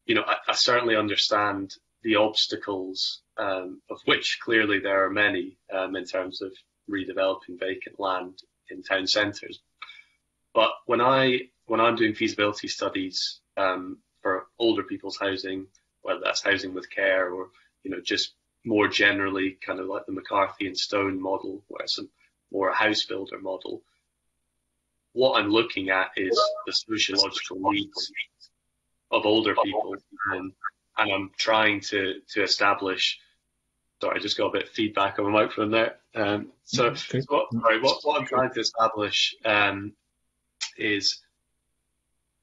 you know, I, I certainly understand the obstacles, um, of which clearly there are many um, in terms of redeveloping vacant land in town centres. But when I when I'm doing feasibility studies um, for older people's housing, whether that's housing with care or you know just more generally kind of like the McCarthy and Stone model, where it's a, more a house builder model, what I'm looking at is the sociological needs of older people and and I'm trying to to establish. Sorry, I just got a bit of feedback on the microphone there. Um, so, okay. so what, sorry, what, what I'm trying to establish um, is,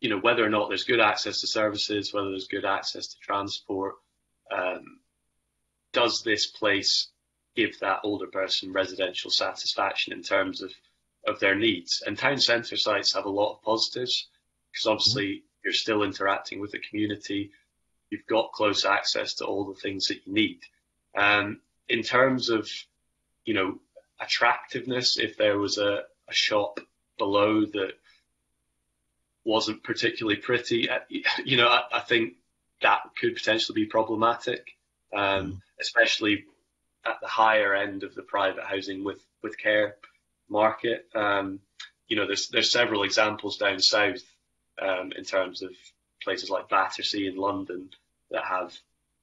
you know, whether or not there's good access to services, whether there's good access to transport. Um, does this place give that older person residential satisfaction in terms of of their needs? And town centre sites have a lot of positives because obviously mm-hmm. you're still interacting with the community you've got close access to all the things that you need. Um, in terms of, you know, attractiveness, if there was a, a shop below that wasn't particularly pretty, uh, you know, I, I think that could potentially be problematic, um, mm. especially at the higher end of the private housing with, with care market. Um, you know, there's, there's several examples down south, um, in terms of places like Battersea in London that have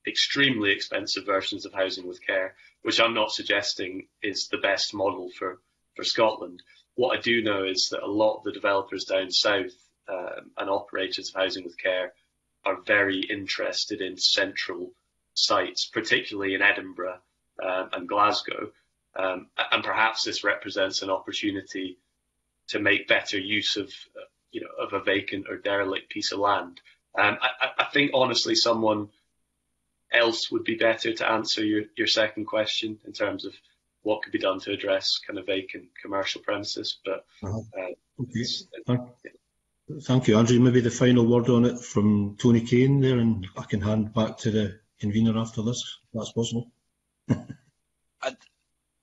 extremely expensive versions of housing with care, which I'm not suggesting is the best model for, for Scotland. What I do know is that a lot of the developers down south um, and operators of housing with care are very interested in central sites, particularly in Edinburgh um, and Glasgow. Um, and perhaps this represents an opportunity to make better use of, you know, of a vacant or derelict piece of land. Um, I, I, think honestly, someone else would be better to answer your, your second question in terms of what could be done to address kind of vacant commercial premises. But uh-huh. uh, okay. Thank you, Andrew. Maybe the final word on it from Tony Cain there, and I can hand back to the convener after this, if that's possible. I,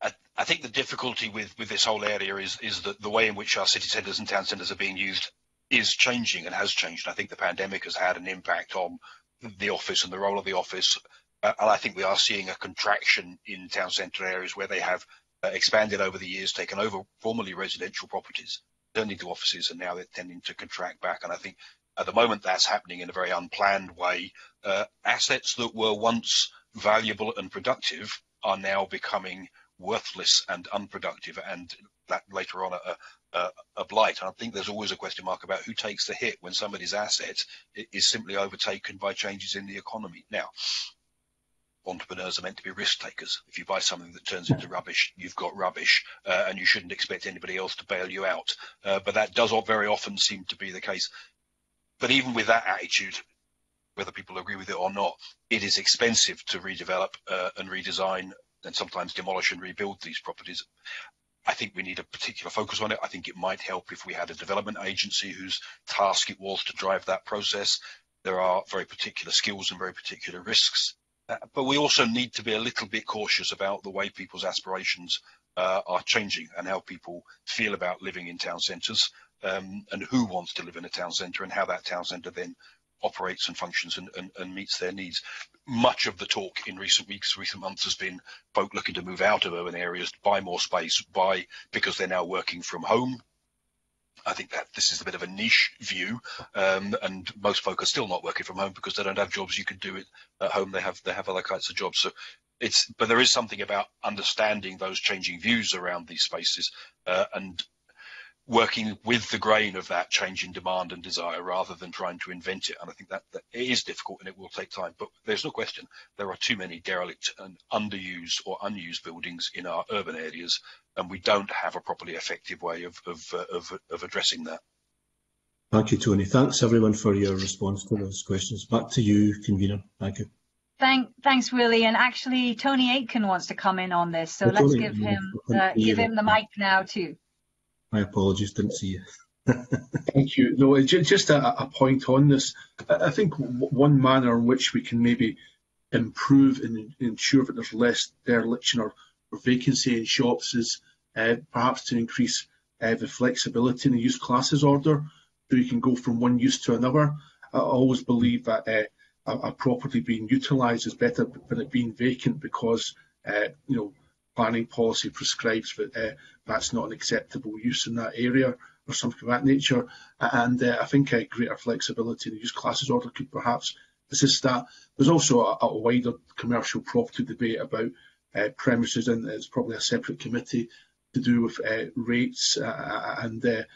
I, I, think the difficulty with, with this whole area is, is that the way in which our city centres and town centres are being used is changing and has changed. I think the pandemic has had an impact on the office and the role of the office. Uh, and I think we are seeing a contraction in town centre areas where they have uh, expanded over the years, taken over formerly residential properties turned into offices and now they're tending to contract back. And I think at the moment that's happening in a very unplanned way. Uh, assets that were once valuable and productive are now becoming worthless and unproductive and that later on a, a, a, blight. And I think there's always a question mark about who takes the hit when somebody's asset is simply overtaken by changes in the economy. Now, entrepreneurs are meant to be risk takers. If you buy something that turns into rubbish, you've got rubbish, uh, and you shouldn't expect anybody else to bail you out. Uh, but that does very often seem to be the case. But even with that attitude, whether people agree with it or not, it is expensive to redevelop uh, and redesign and sometimes demolish and rebuild these properties. I think we need a particular focus on it. I think it might help if we had a development agency whose task it was to drive that process. There are very particular skills and very particular risks uh, but we also need to be a little bit cautious about the way people's aspirations uh, are changing and how people feel about living in town centres um, and who wants to live in a town centre and how that town centre then operates and functions and, and, and, meets their needs. Much of the talk in recent weeks, recent months has been folk looking to move out of urban areas, buy more space, buy because they're now working from home I think that this is a bit of a niche view, um, and most folk are still not working from home because they don't have jobs you can do it at home. They have they have other kinds of jobs. So it's but there is something about understanding those changing views around these spaces uh, and working with the grain of that change in demand and desire rather than trying to invent it. And I think that, that it is difficult and it will take time. But there's no question there are too many derelict and underused or unused buildings in our urban areas, and we don't have a properly effective way of, of, uh, of, of addressing that. Thank you, Tony. Thanks everyone for your response to those questions. Back to you, convener. Thank you. Thank, thanks, Willie. And actually, Tony Aitken wants to come in on this, so oh, let's Tony, give him uh, give him the mic now too. My apologies, didn't see you. Thank you. No, just a, a, point on this. I think one manner in which we can maybe improve and ensure that there's less dereliction or, or vacancy in shops is uh, perhaps to increase uh, the flexibility in the use classes order, so you can go from one use to another. I always believe that uh, a, a, property being utilised is better than it being vacant because uh, you know planning policy prescribes that uh, that's not an acceptable use in that area or something of that nature. And uh, I think uh, greater flexibility in the use classes order could perhaps assist that. There's also a, a wider commercial property debate about uh, premises, and it's probably a separate committee to do with uh, rates uh, and the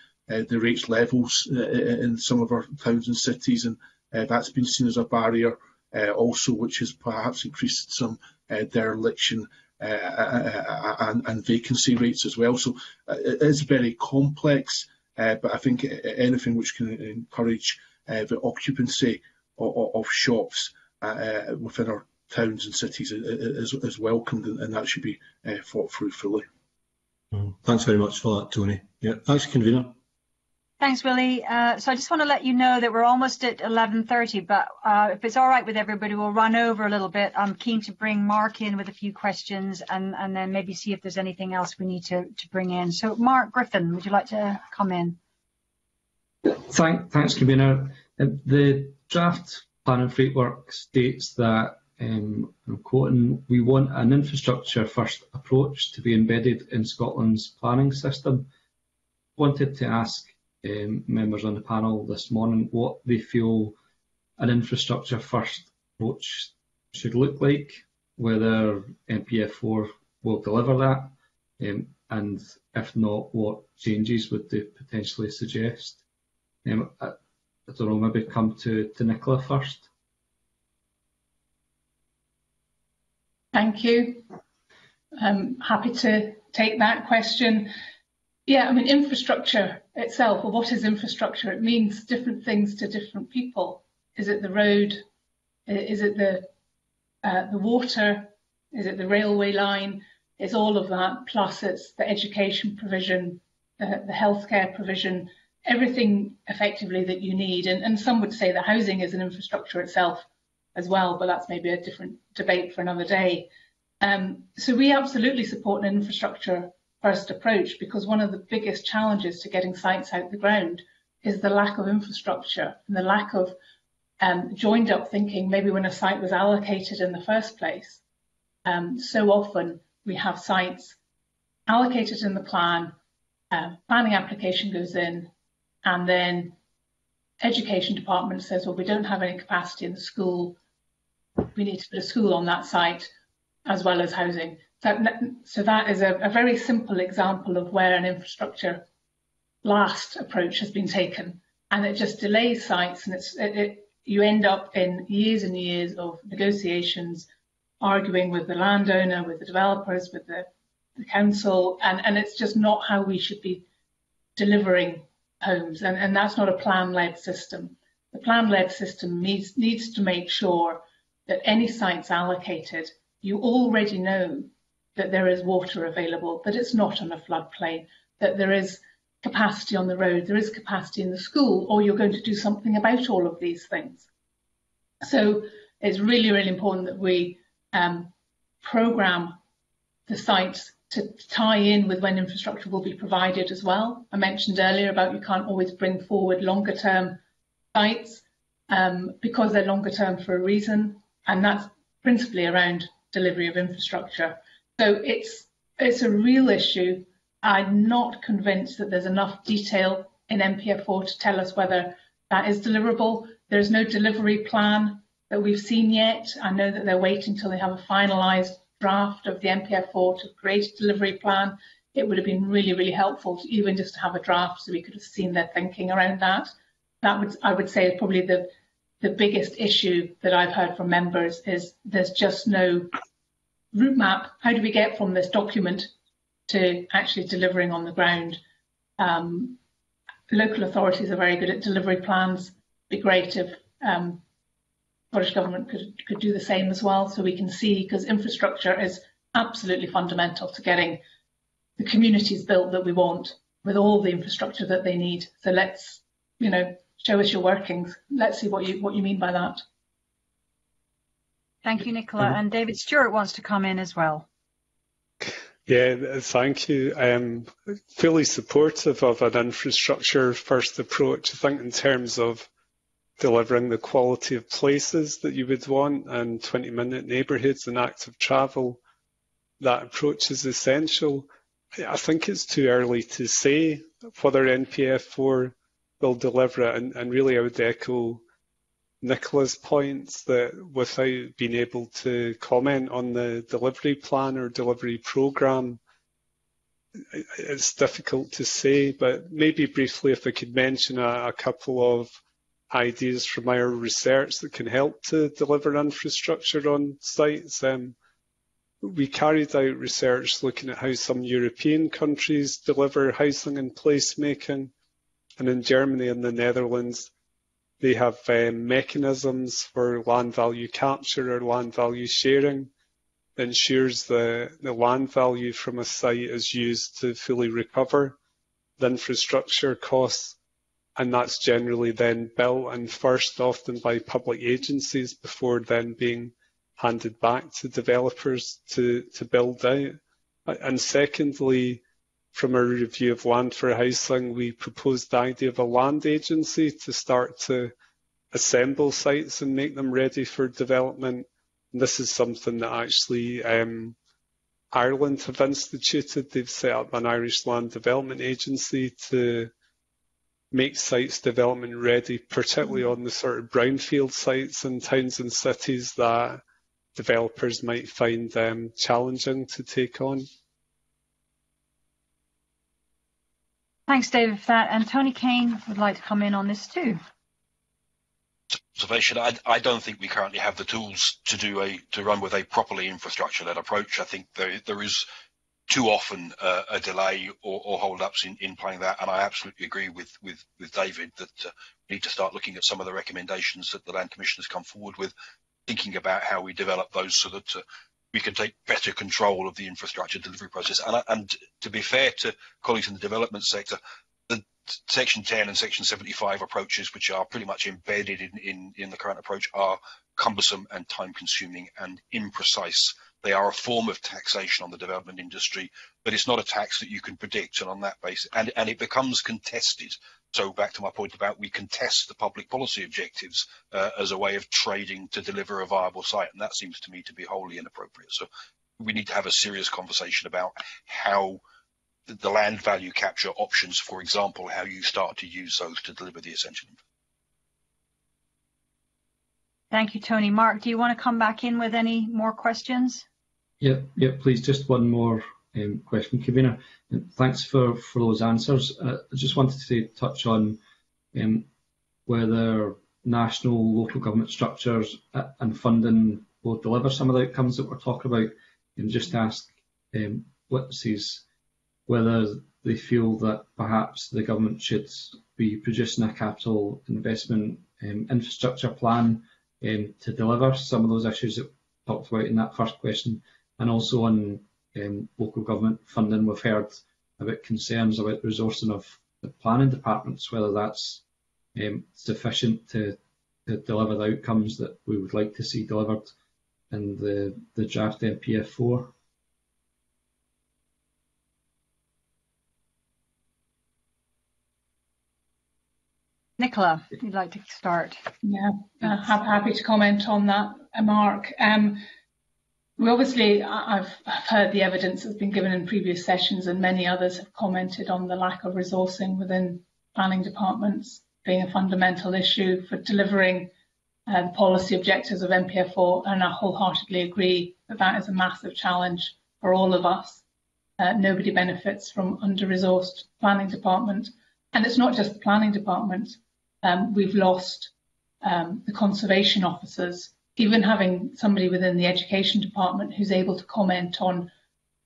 rates levels in some of our towns and cities, and that's been seen as a barrier also, which has perhaps increased some dereliction uh, uh, and, and, vacancy rates as well. So uh, it is very complex, but I think anything which can encourage the occupancy of, of shops within our towns and cities is, is welcomed and, and, that should be fought through fully. Mm. Thanks very much for that, Tony. Yeah, thanks, convener. Thanks, Willie. Uh, so I just want to let you know that we're almost at 11.30, but uh, if it's all right with everybody, we'll run over a little bit. I'm keen to bring Mark in with a few questions and, and then maybe see if there's anything else we need to, to bring in. So Mark Griffin, would you like to come in? Thank, thanks, convener. Uh, the draft plan and framework states that, um, I'm quoting, we want an infrastructure first approach to be embedded in Scotland's planning system. Wanted to ask um, members on the panel this morning what they feel an infrastructure first approach should look like, whether NPF4 will deliver that, um, and if not, what changes would they potentially suggest? Um, I, I don't know, maybe come to, to Nicola first. Thank you. I'm happy to take that question. Yeah, I mean, infrastructure itself, or what is infrastructure? It means different things to different people. Is it the road? Is it the uh, the water? Is it the railway line? It's all of that, plus it's the education provision, uh, the healthcare provision, everything effectively that you need. And, and some would say that housing is an infrastructure itself as well, but that's maybe a different debate for another day. Um, so we absolutely support an infrastructure first approach because one of the biggest challenges to getting sites out the ground is the lack of infrastructure and the lack of um, joined up thinking maybe when a site was allocated in the first place. Um, so often we have sites allocated in the plan, uh, planning application goes in, and then education department says, well, we don't have any capacity in the school. We need to put a school on that site as well as housing. So, so that is a, a very simple example of where an infrastructure last approach has been taken and it just delays sites and it's, it, it, you end up in years and years of negotiations, arguing with the landowner, with the developers, with the, the council, and, and it's just not how we should be delivering homes. And, and that's not a plan-led system. The plan-led system needs, needs to make sure that any sites allocated, you already know that there is water available, that it's not on a floodplain, that there is capacity on the road, there is capacity in the school, or you're going to do something about all of these things. So it's really, really important that we um, program the sites to tie in with when infrastructure will be provided as well. I mentioned earlier about you can't always bring forward longer term sites um, because they're longer term for a reason, and that's principally around delivery of infrastructure. So it's it's a real issue. I'm not convinced that there's enough detail in NPF4 to tell us whether that is deliverable. There's no delivery plan that we've seen yet. I know that they're waiting until they have a finalised draft of the NPF4 to create a delivery plan. It would have been really, really helpful to even just to have a draft so we could have seen their thinking around that. That would, I would say, is probably the the biggest issue that I've heard from members is there's just no route map. How do we get from this document to actually delivering on the ground? Um, local authorities are very good at delivery plans. It'd be great if um, Scottish Government could, could do the same as well so we can see, because infrastructure is absolutely fundamental to getting the communities built that we want with all the infrastructure that they need. So let's, you know, show us your workings. Let's see what you what you mean by that. Thank you, Nicola. And David Stewart wants to come in as well. Yeah, thank you. I'm fully supportive of an infrastructure first approach. I think in terms of delivering the quality of places that you would want and 20 minute neighbourhoods and active travel, that approach is essential. I think it's too early to say whether NPF4 will deliver it. And, and really, I would echo Nicola's points that without being able to comment on the delivery plan or delivery programme, it's difficult to say. But maybe briefly, if I could mention a, a couple of ideas from our research that can help to deliver infrastructure on sites. Um, we carried out research looking at how some European countries deliver housing and placemaking. And in Germany and the Netherlands, they have um, mechanisms for land value capture or land value sharing that ensures the, the land value from a site is used to fully recover the infrastructure costs and that's generally then built and first often by public agencies before then being handed back to developers to, to build out. And secondly, from a review of land for housing, we proposed the idea of a land agency to start to assemble sites and make them ready for development. And this is something that actually um, Ireland have instituted. They've set up an Irish Land Development Agency to make sites development ready, particularly on the sort of brownfield sites in towns and cities that developers might find um, challenging to take on. Thanks, David, for that. And Tony Cain would like to come in on this too. Observation. I, I don't think we currently have the tools to do a to run with a properly infrastructure-led approach. I think there there is too often uh, a delay or, or hold-ups in, in playing that, and I absolutely agree with with with David that uh, we need to start looking at some of the recommendations that the Land Commission has come forward with, thinking about how we develop those so that uh, we can take better control of the infrastructure delivery process. And, and to be fair to colleagues in the development sector, the Section 10 and Section 75 approaches, which are pretty much embedded in, in, in the current approach, are cumbersome and time consuming and imprecise. They are a form of taxation on the development industry, but it's not a tax that you can predict. And on that basis, and, and it becomes contested. So back to my point about we can test the public policy objectives uh, as a way of trading to deliver a viable site. And that seems to me to be wholly inappropriate. So we need to have a serious conversation about how the land value capture options, for example, how you start to use those to deliver the essential. Thank you, Tony. Mark, do you want to come back in with any more questions? Yeah, yeah, please. Just one more um, question, Convener. Thanks for, for those answers. Uh, I just wanted to touch on um, whether national, local government structures uh, and funding will deliver some of the outcomes that we're talking about, and just ask um, witnesses whether they feel that perhaps the government should be producing a capital investment um, infrastructure plan um, to deliver some of those issues that we talked about in that first question, and also on um, local government funding. We've heard about concerns about resourcing of the planning departments, whether that's um, sufficient to, to, deliver the outcomes that we would like to see delivered in the, the draft NPF4. Nicola, if you'd like to start. Yeah, uh, happy to comment on that, Mark. Um, we obviously, I've, heard the evidence that's been given in previous sessions, and many others have commented on the lack of resourcing within planning departments being a fundamental issue for delivering uh, the policy objectives of NPF4, and I wholeheartedly agree that that is a massive challenge for all of us. Uh, nobody benefits from under-resourced planning department, and it's not just the planning department. Um, we've lost um, the conservation officers even having somebody within the education department who's able to comment on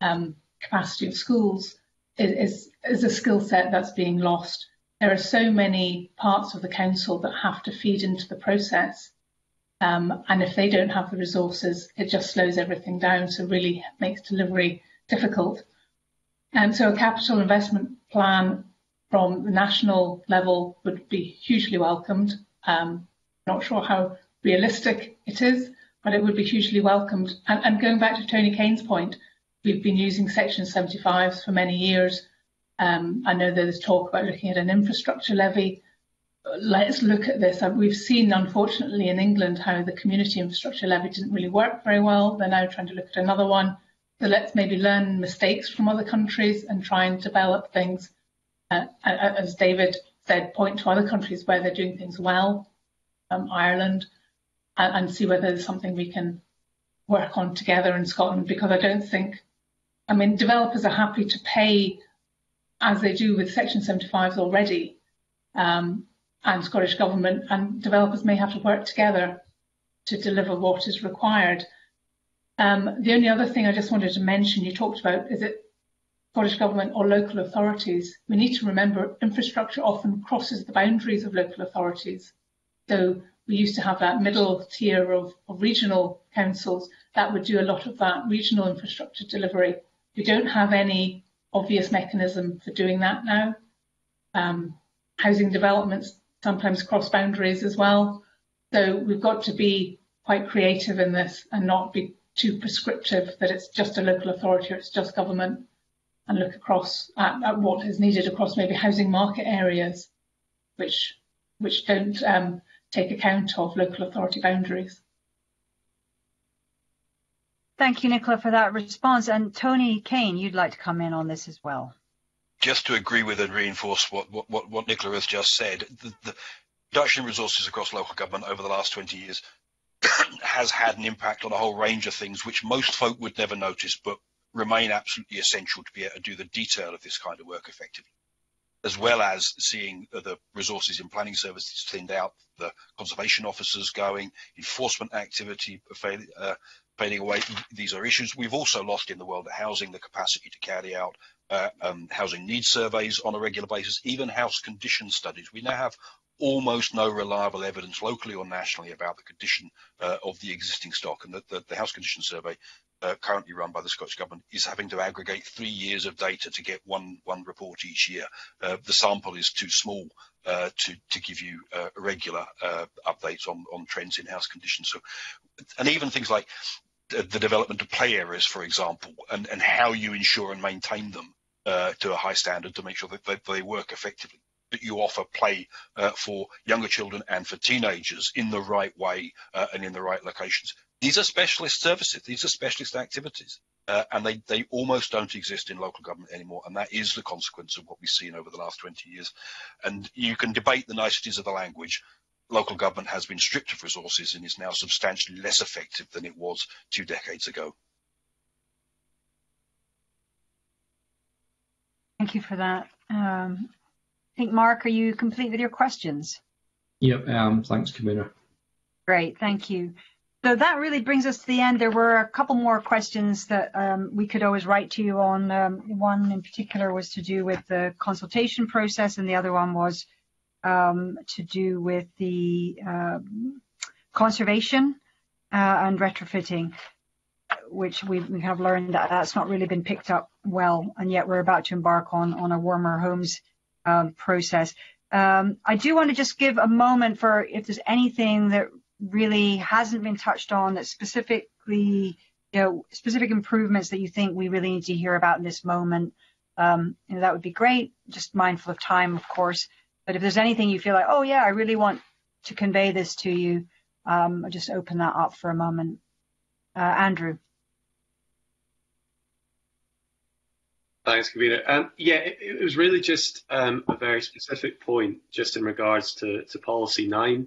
um, capacity of schools is, is a skill set that's being lost. There are so many parts of the council that have to feed into the process. Um, and if they don't have the resources, it just slows everything down. So really makes delivery difficult. And so a capital investment plan from the national level would be hugely welcomed. Um, not sure how realistic it is, but it would be hugely welcomed. And, and going back to Tony Cain's point, we've been using Section 75s for many years. Um, I know there's talk about looking at an infrastructure levy. Let's look at this. Uh, we've seen, unfortunately, in England how the community infrastructure levy didn't really work very well. They're now trying to look at another one. So let's maybe learn mistakes from other countries and try and develop things, uh, as David said, point to other countries where they're doing things well. Um, Ireland, and, and see whether there's something we can work on together in Scotland because I don't think, I mean, developers are happy to pay as they do with Section 75s already, um, and Scottish Government, and developers may have to work together to deliver what is required. Um, the only other thing I just wanted to mention, you talked about, is it Scottish Government or local authorities? We need to remember infrastructure often crosses the boundaries of local authorities. So we used to have that middle tier of, of regional councils that would do a lot of that regional infrastructure delivery. We don't have any obvious mechanism for doing that now. Um, housing developments sometimes cross boundaries as well. So we've got to be quite creative in this and not be too prescriptive that it's just a local authority or it's just government and look across at, at what is needed across maybe housing market areas, which which don't um, take account of local authority boundaries. Thank you, Nicola, for that response. And Tony Cain, you'd like to come in on this as well. Just to agree with and reinforce what, what, what Nicola has just said, the, the reduction in resources across local government over the last 20 years has had an impact on a whole range of things which most folk would never notice, but remain absolutely essential to be able to do the detail of this kind of work effectively. As well as seeing the resources in planning services thinned out, the conservation officers going, enforcement activity failing, uh, fading away. These are issues. We've also lost in the world of housing the capacity to carry out uh, um, housing needs surveys on a regular basis, even house condition studies. We now have almost no reliable evidence locally or nationally about the condition uh, of the existing stock and the, the, the house condition survey uh, currently run by the Scottish Government is having to aggregate three years of data to get one one report each year. Uh, the sample is too small uh, to to give you uh, regular uh, updates on on trends in house conditions. So, and even things like the, development of play areas, for example, and and how you ensure and maintain them uh, to a high standard to make sure that they, they work effectively that you offer play uh, for younger children and for teenagers in the right way uh, and in the right locations. These are specialist services. These are specialist activities. Uh, and they, they almost don't exist in local government anymore. And that is the consequence of what we've seen over the last 20 years. And you can debate the niceties of the language. Local government has been stripped of resources and is now substantially less effective than it was two decades ago. Thank you for that. Um, I think, Mark, are you complete with your questions? Yep, um, thanks, Commissioner. Great, thank you. So that really brings us to the end. There were a couple more questions that um, we could always write to you on. Um, one in particular was to do with the consultation process, and the other one was um, to do with the um, conservation uh, and retrofitting, which we, we have learned that that's not really been picked up well, and yet we're about to embark on on a warmer homes um, process. Um, I do want to just give a moment for if there's anything that really hasn't been touched on that specifically, you know, specific improvements that you think we really need to hear about in this moment, um, you know, that would be great. Just mindful of time, of course. But if there's anything you feel like, oh yeah, I really want to convey this to you, um, I'll just open that up for a moment. Uh, Andrew. Thanks, Kavita. Um, yeah, it, it, was really just um, a very specific point, just in regards to, to Policy 9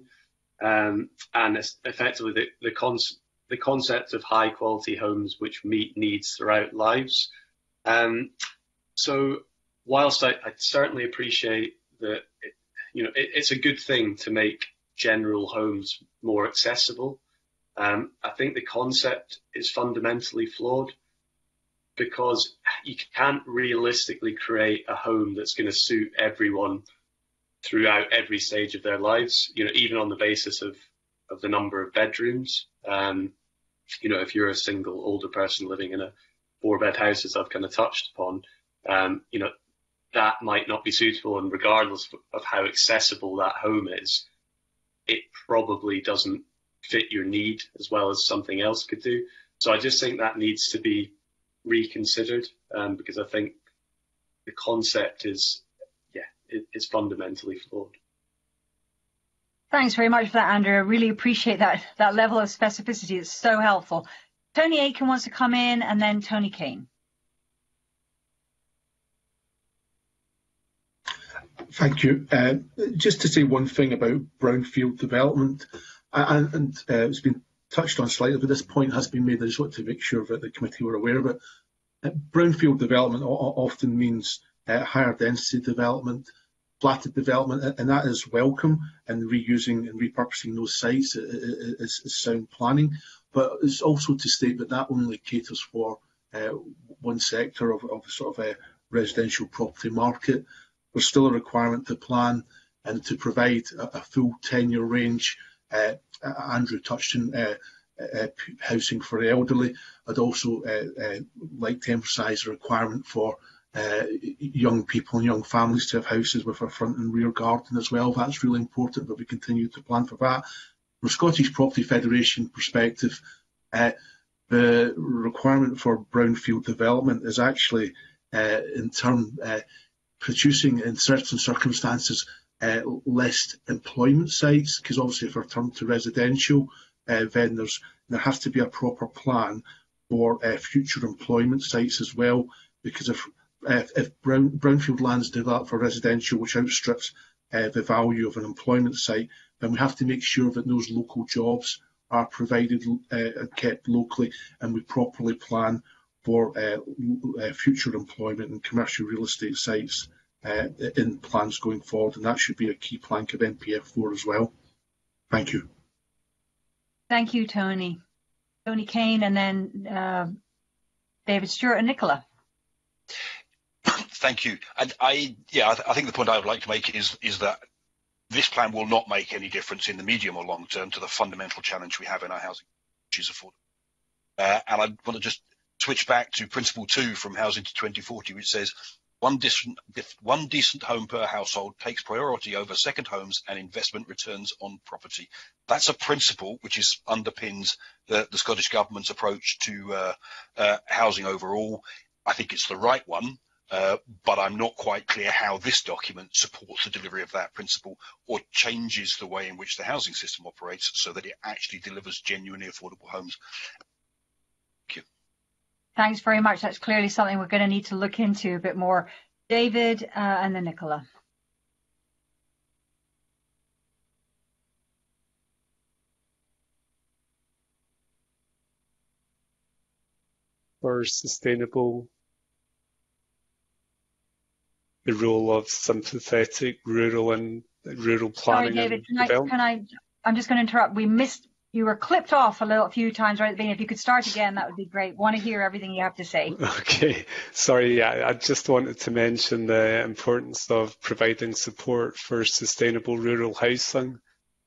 um, and effectively the, the, con- the, concept of high quality homes which meet needs throughout lives. Um, so, whilst I, I, certainly appreciate that, it, you know, it, it's a good thing to make general homes more accessible. Um, I think the concept is fundamentally flawed because you can't realistically create a home that's going to suit everyone throughout every stage of their lives, you know, even on the basis of, of the number of bedrooms. Um, you know, if you're a single older person living in a four bed house, as I've kind of touched upon, um, you know, that might not be suitable. And regardless of how accessible that home is, it probably doesn't fit your need as well as something else could do. So I just think that needs to be reconsidered um, because I think the concept is is fundamentally flawed. Thanks very much for that, Andrew. I really appreciate that, that level of specificity. It's so helpful. Tony Aitken wants to come in and then Tony Cain. Thank you. Uh, just to say one thing about brownfield development, and, and uh, it's been touched on slightly, but this point has been made. I just want to make sure that the committee were aware of it. Uh, brownfield development often means uh, higher density development, platted development, and that is welcome, and reusing and repurposing those sites is, is sound planning. But it's also to state that that only caters for uh, one sector of, of sort of a residential property market. There's still a requirement to plan and to provide a, a full tenure range. Uh, Andrew touched on uh, uh, housing for the elderly. I'd also uh, uh, like to emphasise the requirement for uh, young people and young families to have houses with a front and rear garden as well. That's really important that we continue to plan for that. From Scottish Property Federation perspective, uh, the requirement for brownfield development is actually uh, in turn uh, producing in certain circumstances uh, less employment sites because obviously if we're turned to residential uh, then there's, there has to be a proper plan for future employment sites as well because if if, brown, brownfield lands develop for residential, which outstrips uh, the value of an employment site, then we have to make sure that those local jobs are provided uh, and kept locally, and we properly plan for uh, uh, future employment and commercial real estate sites uh, in plans going forward, and that should be a key plank of NPF4 as well. Thank you. Thank you, Tony. Tony Cain, and then David Stewart and Nicola. Thank you. And I, yeah, I, th I, think the point I would like to make is is that this plan will not make any difference in the medium or long term to the fundamental challenge we have in our housing, which is affordable. Uh, and I want to just switch back to principle two from Housing to 2040, which says one decent, one decent home per household takes priority over second homes and investment returns on property. That's a principle which is underpins the, the Scottish Government's approach to uh, uh, housing overall. I think it's the right one, uh, but I'm not quite clear how this document supports the delivery of that principle or changes the way in which the housing system operates so that it actually delivers genuinely affordable homes. Thank you. Thanks very much. That's clearly something we're going to need to look into a bit more. David uh, and then Nicola. For sustainable, the role of sympathetic rural and rural planning. Sorry, David, can I, can I, I'm just going to interrupt. We missed you were clipped off a little a few times right at the beginning. If you could start again, that would be great. Want to hear everything you have to say. Okay. Sorry, yeah, I just wanted to mention the importance of providing support for sustainable rural housing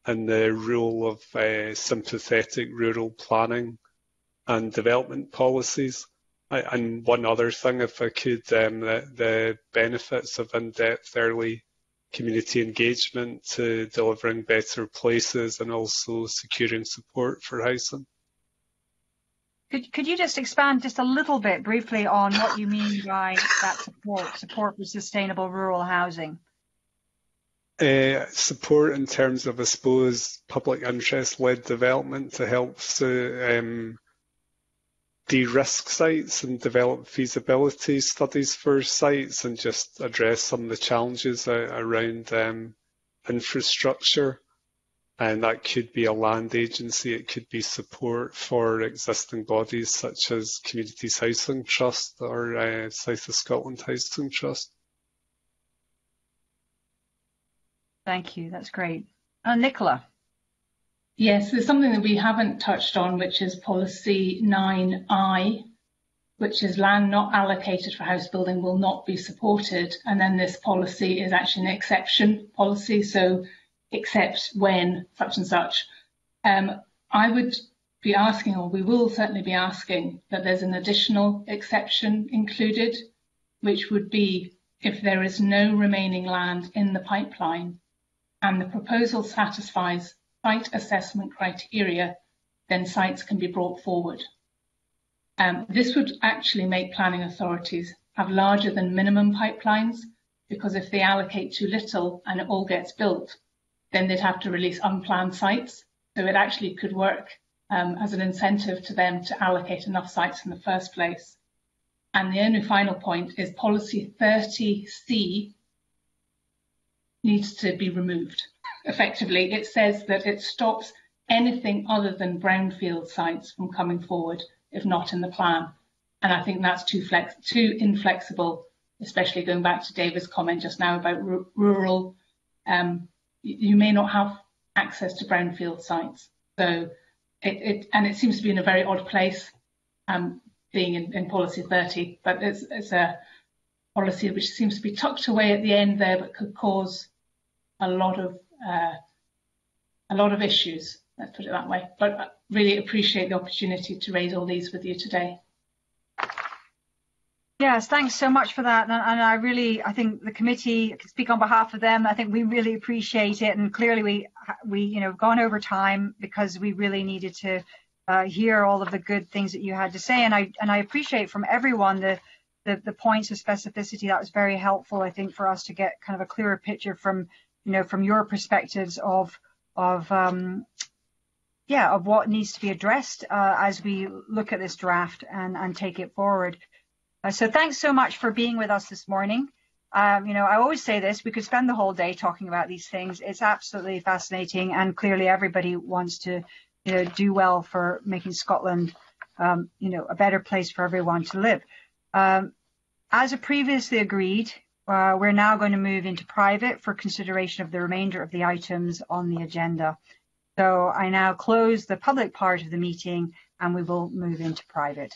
and the role of uh, sympathetic rural planning and development policies. And one other thing, if I could, um, the, the benefits of in-depth early community engagement to delivering better places and also securing support for housing. Could, could you just expand just a little bit briefly on what you mean by that support, support for sustainable rural housing? Uh, support in terms of, I suppose, public interest-led development to help to um, de-risk sites and develop feasibility studies for sites and just address some of the challenges around um, infrastructure. And that could be a land agency, it could be support for existing bodies such as Communities Housing Trust or uh, South of Scotland Housing Trust. Thank you, that's great. Uh, Nicola. Yes, there's something that we haven't touched on, which is policy 9I, which is land not allocated for house building will not be supported. And then this policy is actually an exception policy, so except when such and such. Um, I would be asking, or we will certainly be asking, that there's an additional exception included, which would be if there is no remaining land in the pipeline and the proposal satisfies site assessment criteria, then sites can be brought forward. Um, this would actually make planning authorities have larger than minimum pipelines because if they allocate too little and it all gets built, then they'd have to release unplanned sites. So it actually could work um, as an incentive to them to allocate enough sites in the first place. And the only final point is policy 30C needs to be removed effectively, it says that it stops anything other than brownfield sites from coming forward if not in the plan. And I think that's too flex too inflexible, especially going back to David's comment just now about rural. Um, you may not have access to brownfield sites. So it, it and it seems to be in a very odd place, um, being in, in policy 30, but it's, it's a policy which seems to be tucked away at the end there, but could cause a lot of uh, a lot of issues, let's put it that way. But I really appreciate the opportunity to raise all these with you today. Yes, thanks so much for that. And, and I really, I think the committee, I can speak on behalf of them. I think we really appreciate it. And clearly we, we, you know, gone over time because we really needed to uh, hear all of the good things that you had to say. And I, and I appreciate from everyone the, the, the points of specificity. That was very helpful, I think, for us to get kind of a clearer picture from you know, from your perspectives of of um, yeah, of what needs to be addressed uh, as we look at this draft and, and take it forward. Uh, so thanks so much for being with us this morning. Um, you know, I always say this, we could spend the whole day talking about these things. It's absolutely fascinating and clearly everybody wants to, you know, do well for making Scotland, um, you know, a better place for everyone to live. Um, as previously agreed, Uh, we're now going to move into private for consideration of the remainder of the items on the agenda. So I now close the public part of the meeting and we will move into private.